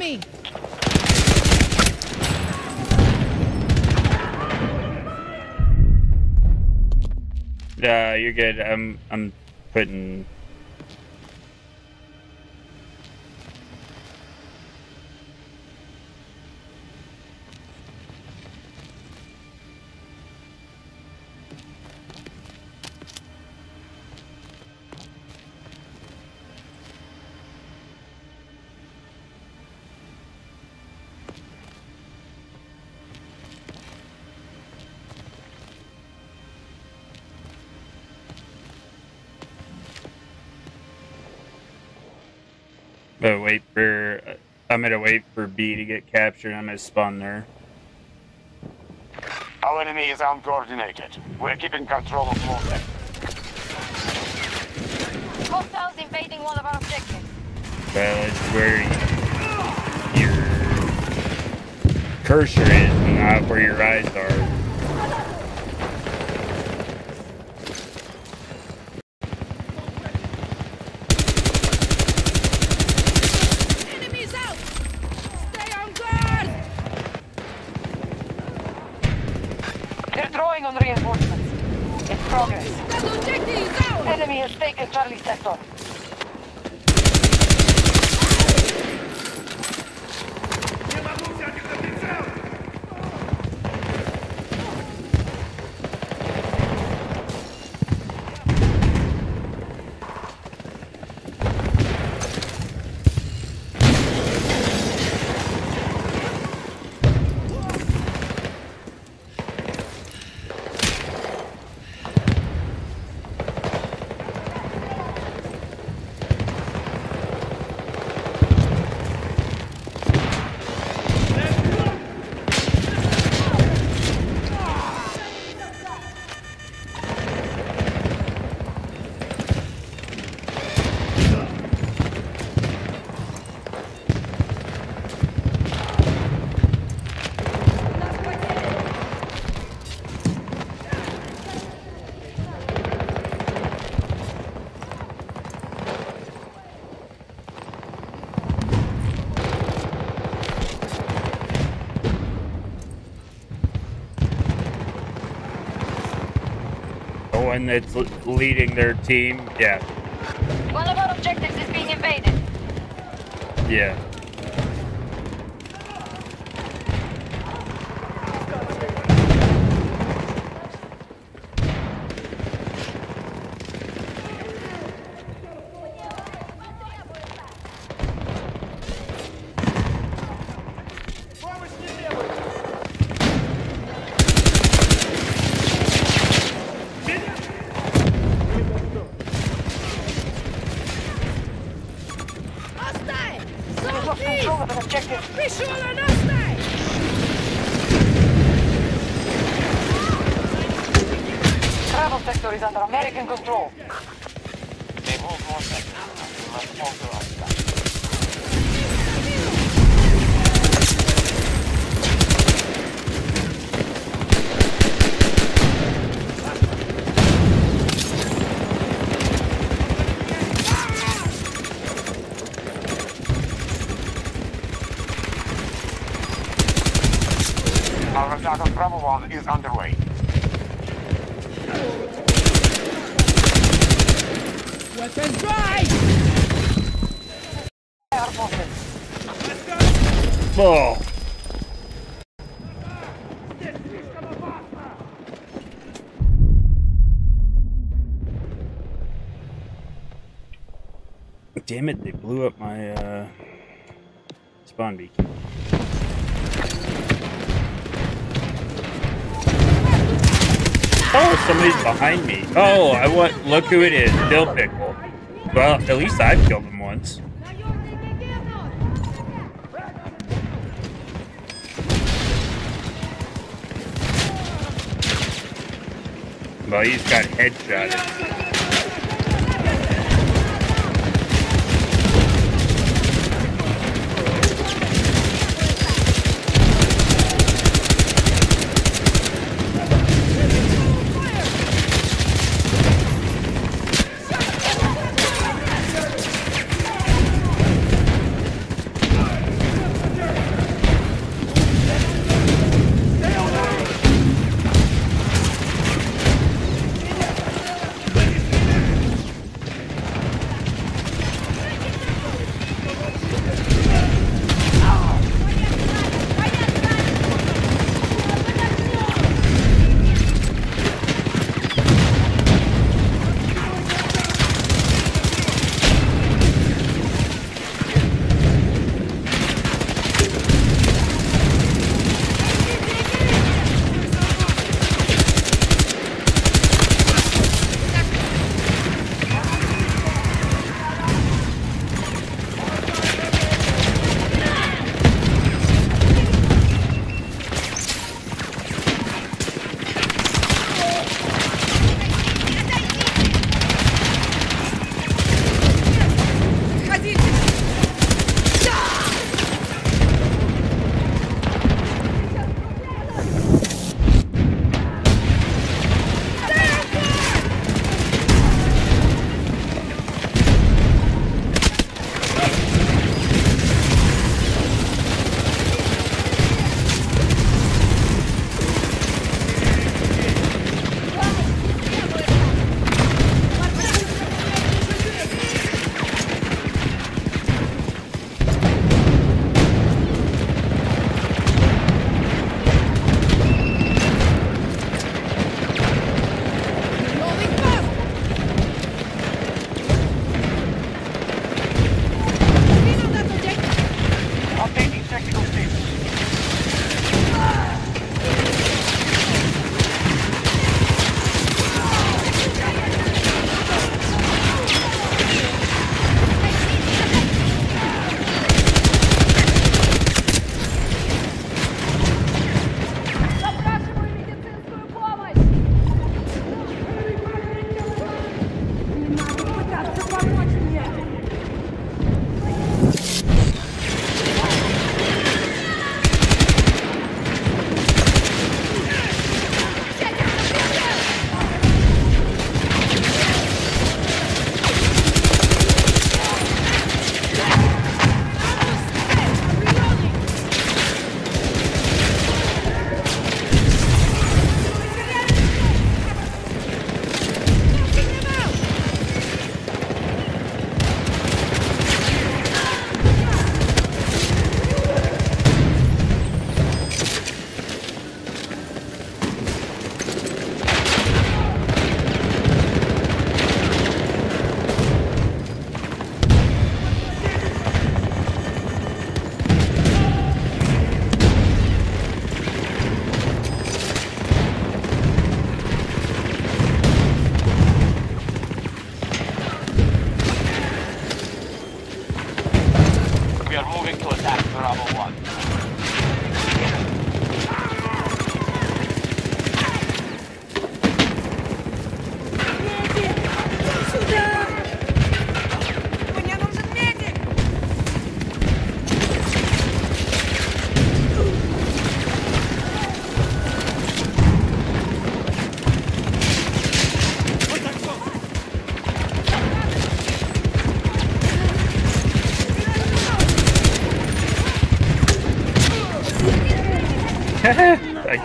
me! Uh, you're good. I'm I'm putting. Wait for B to get captured. I'm gonna spawn there. Our enemy is uncoordinated. We're keeping control of movement. Hostiles invading one of our objectives. Well, it's where your cursor is, not where your eyes are. One that's leading their team. Yeah, One of our objectives is being invaded. yeah. Our attack on Bravo 1 is underway. Weapons dry! Air forces. Oh, damn it! They blew up my uh, spawn beacon. Oh, somebody's behind me. Oh, I want. Look who it is, Dill Pickle. Well, at least I've killed him once. Well, he's got headshotted.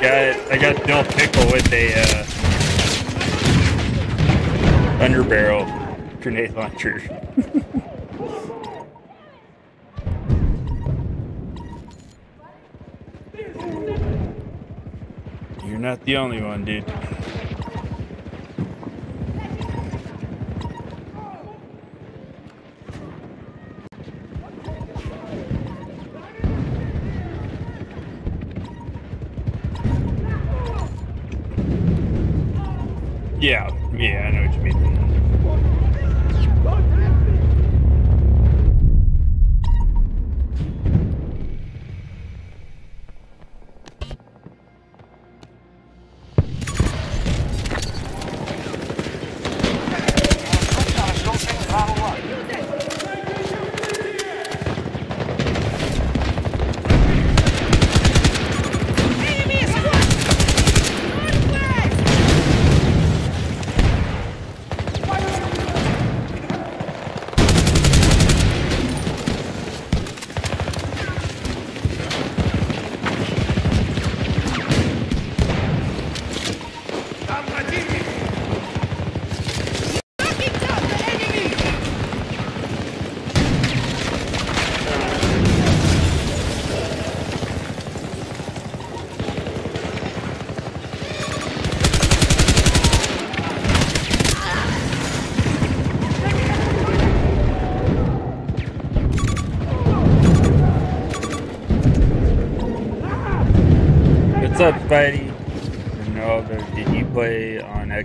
got I got Dill Pickle with a uh, underbarrel grenade launcher. You're not the only one, dude.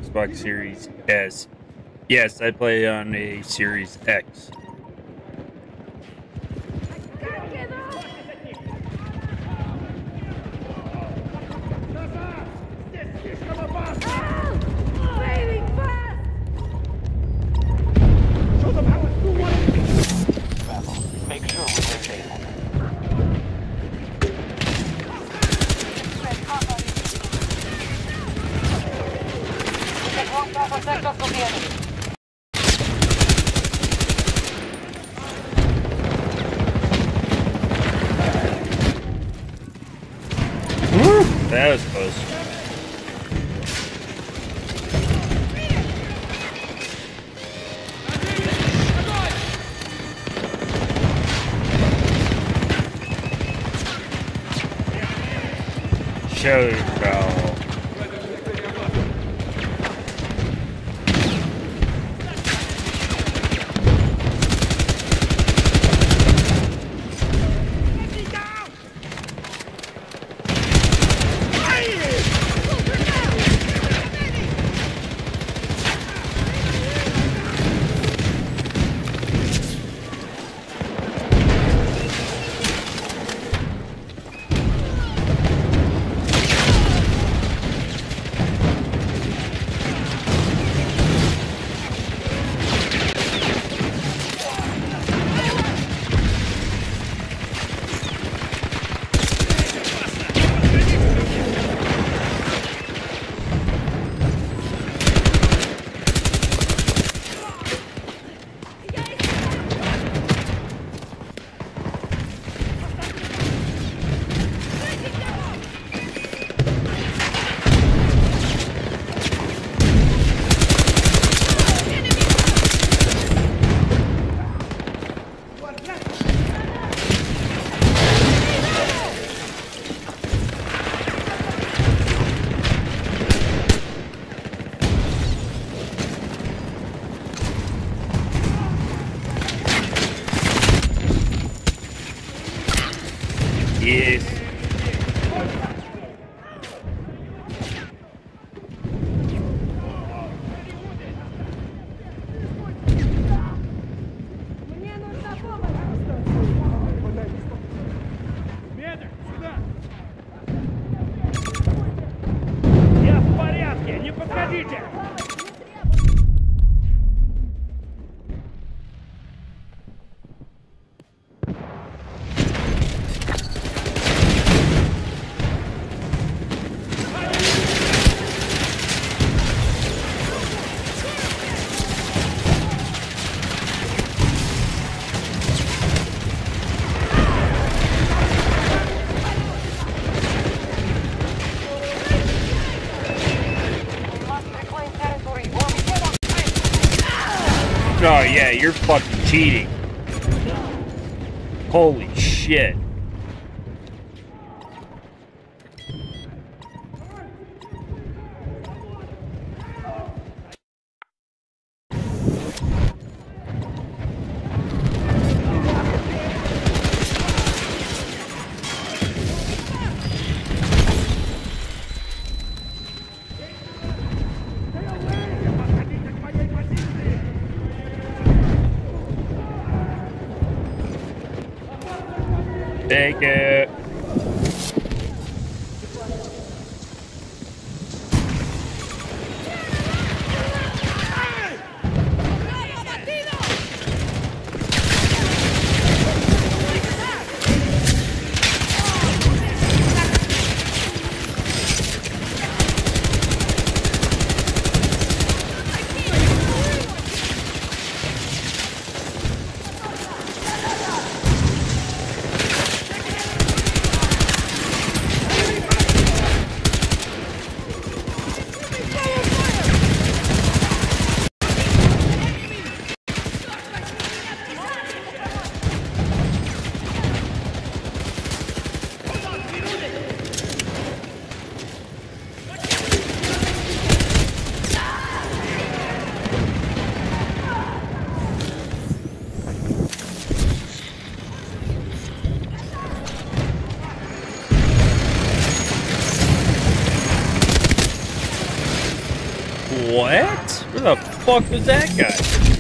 Xbox Series S. Yes, I play on a Series X. cheating. Holy What? Where the fuck was that guy?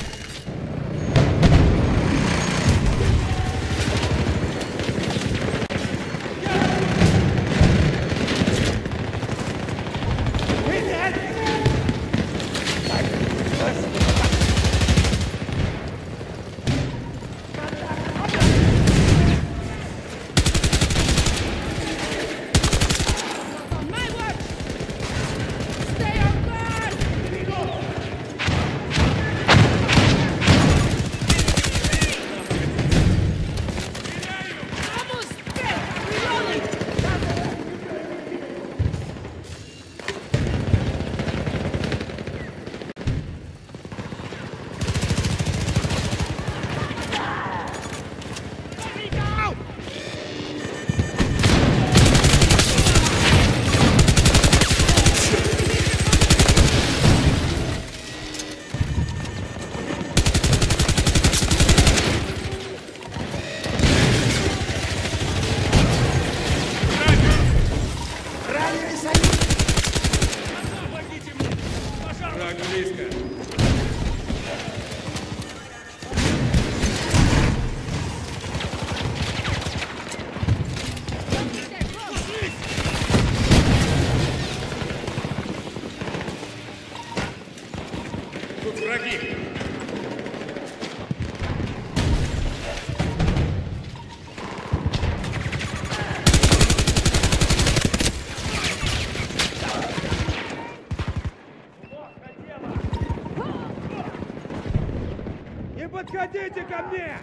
Не подходите ко мне!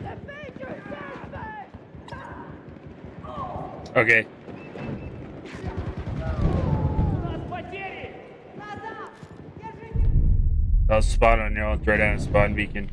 Defend yourself! Okay. Назад! Держите! I'll spawn on you. I'll throw down a spawn beacon.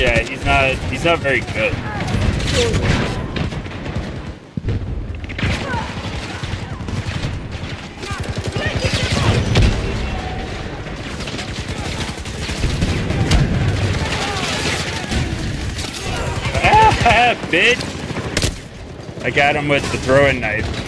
Yeah, he's not he's not very good. Ah, bitch! I got him with the throwing knife.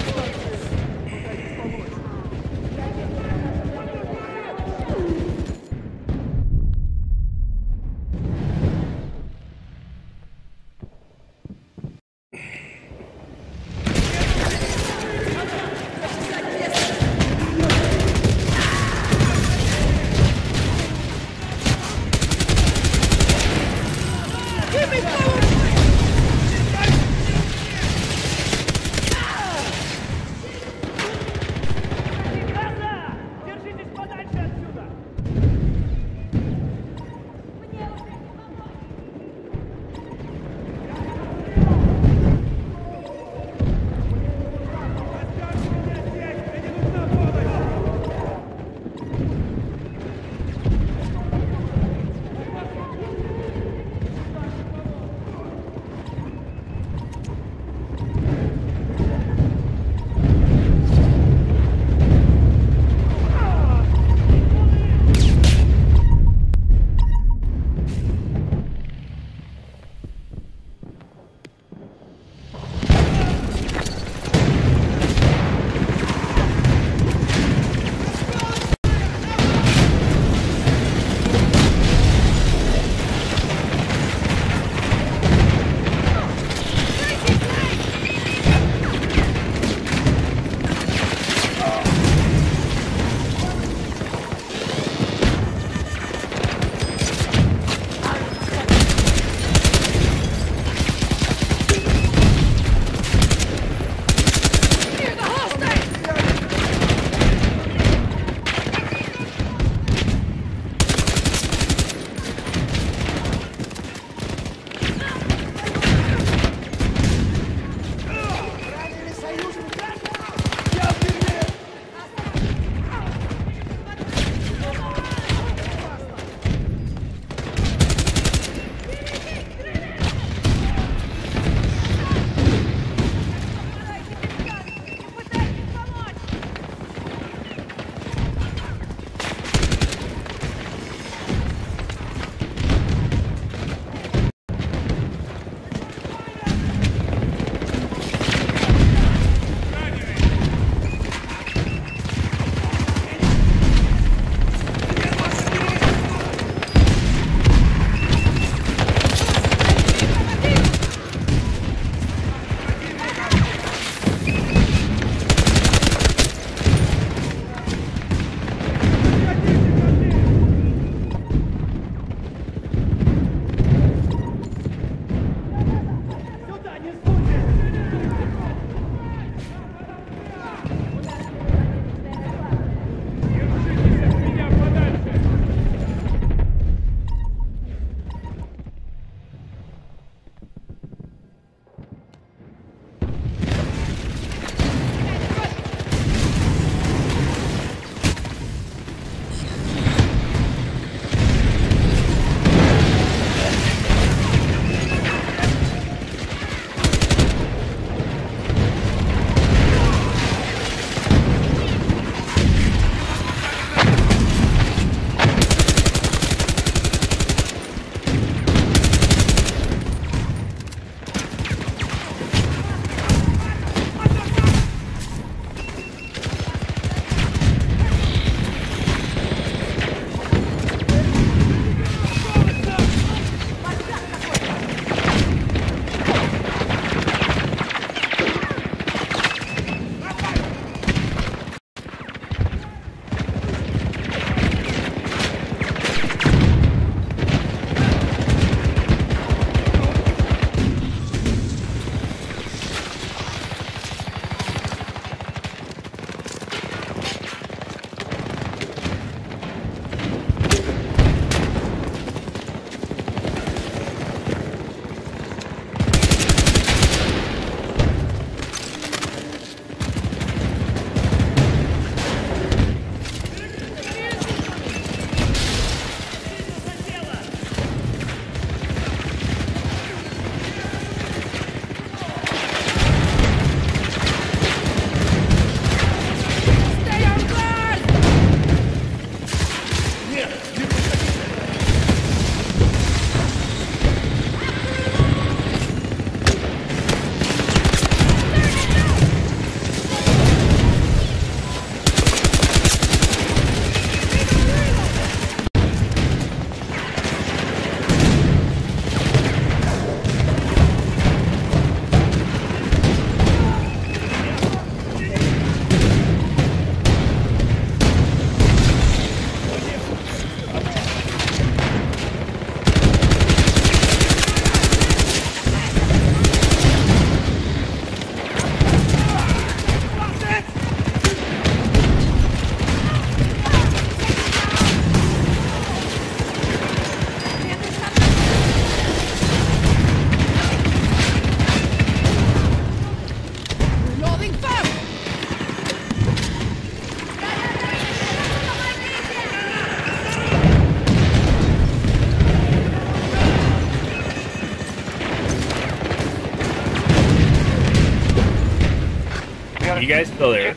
You guys still there?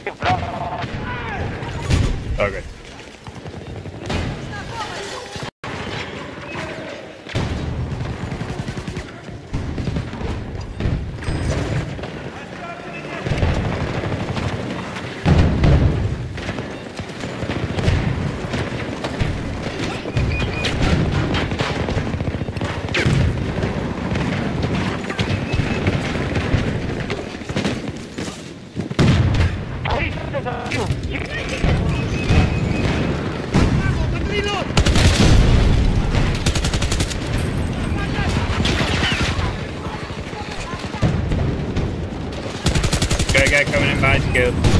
Guy coming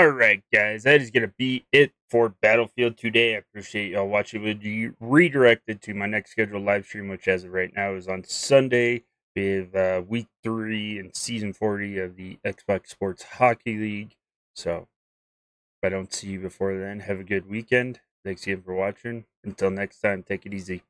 Alright, guys, that is going to be it for Battlefield today. I appreciate y'all watching. We'll be redirected to my next scheduled live stream, which as of right now is on Sunday with uh, week three and season 40 of the Xbox Sports Hockey League. So, if I don't see you before then, have a good weekend. Thanks again for watching. Until next time, take it easy.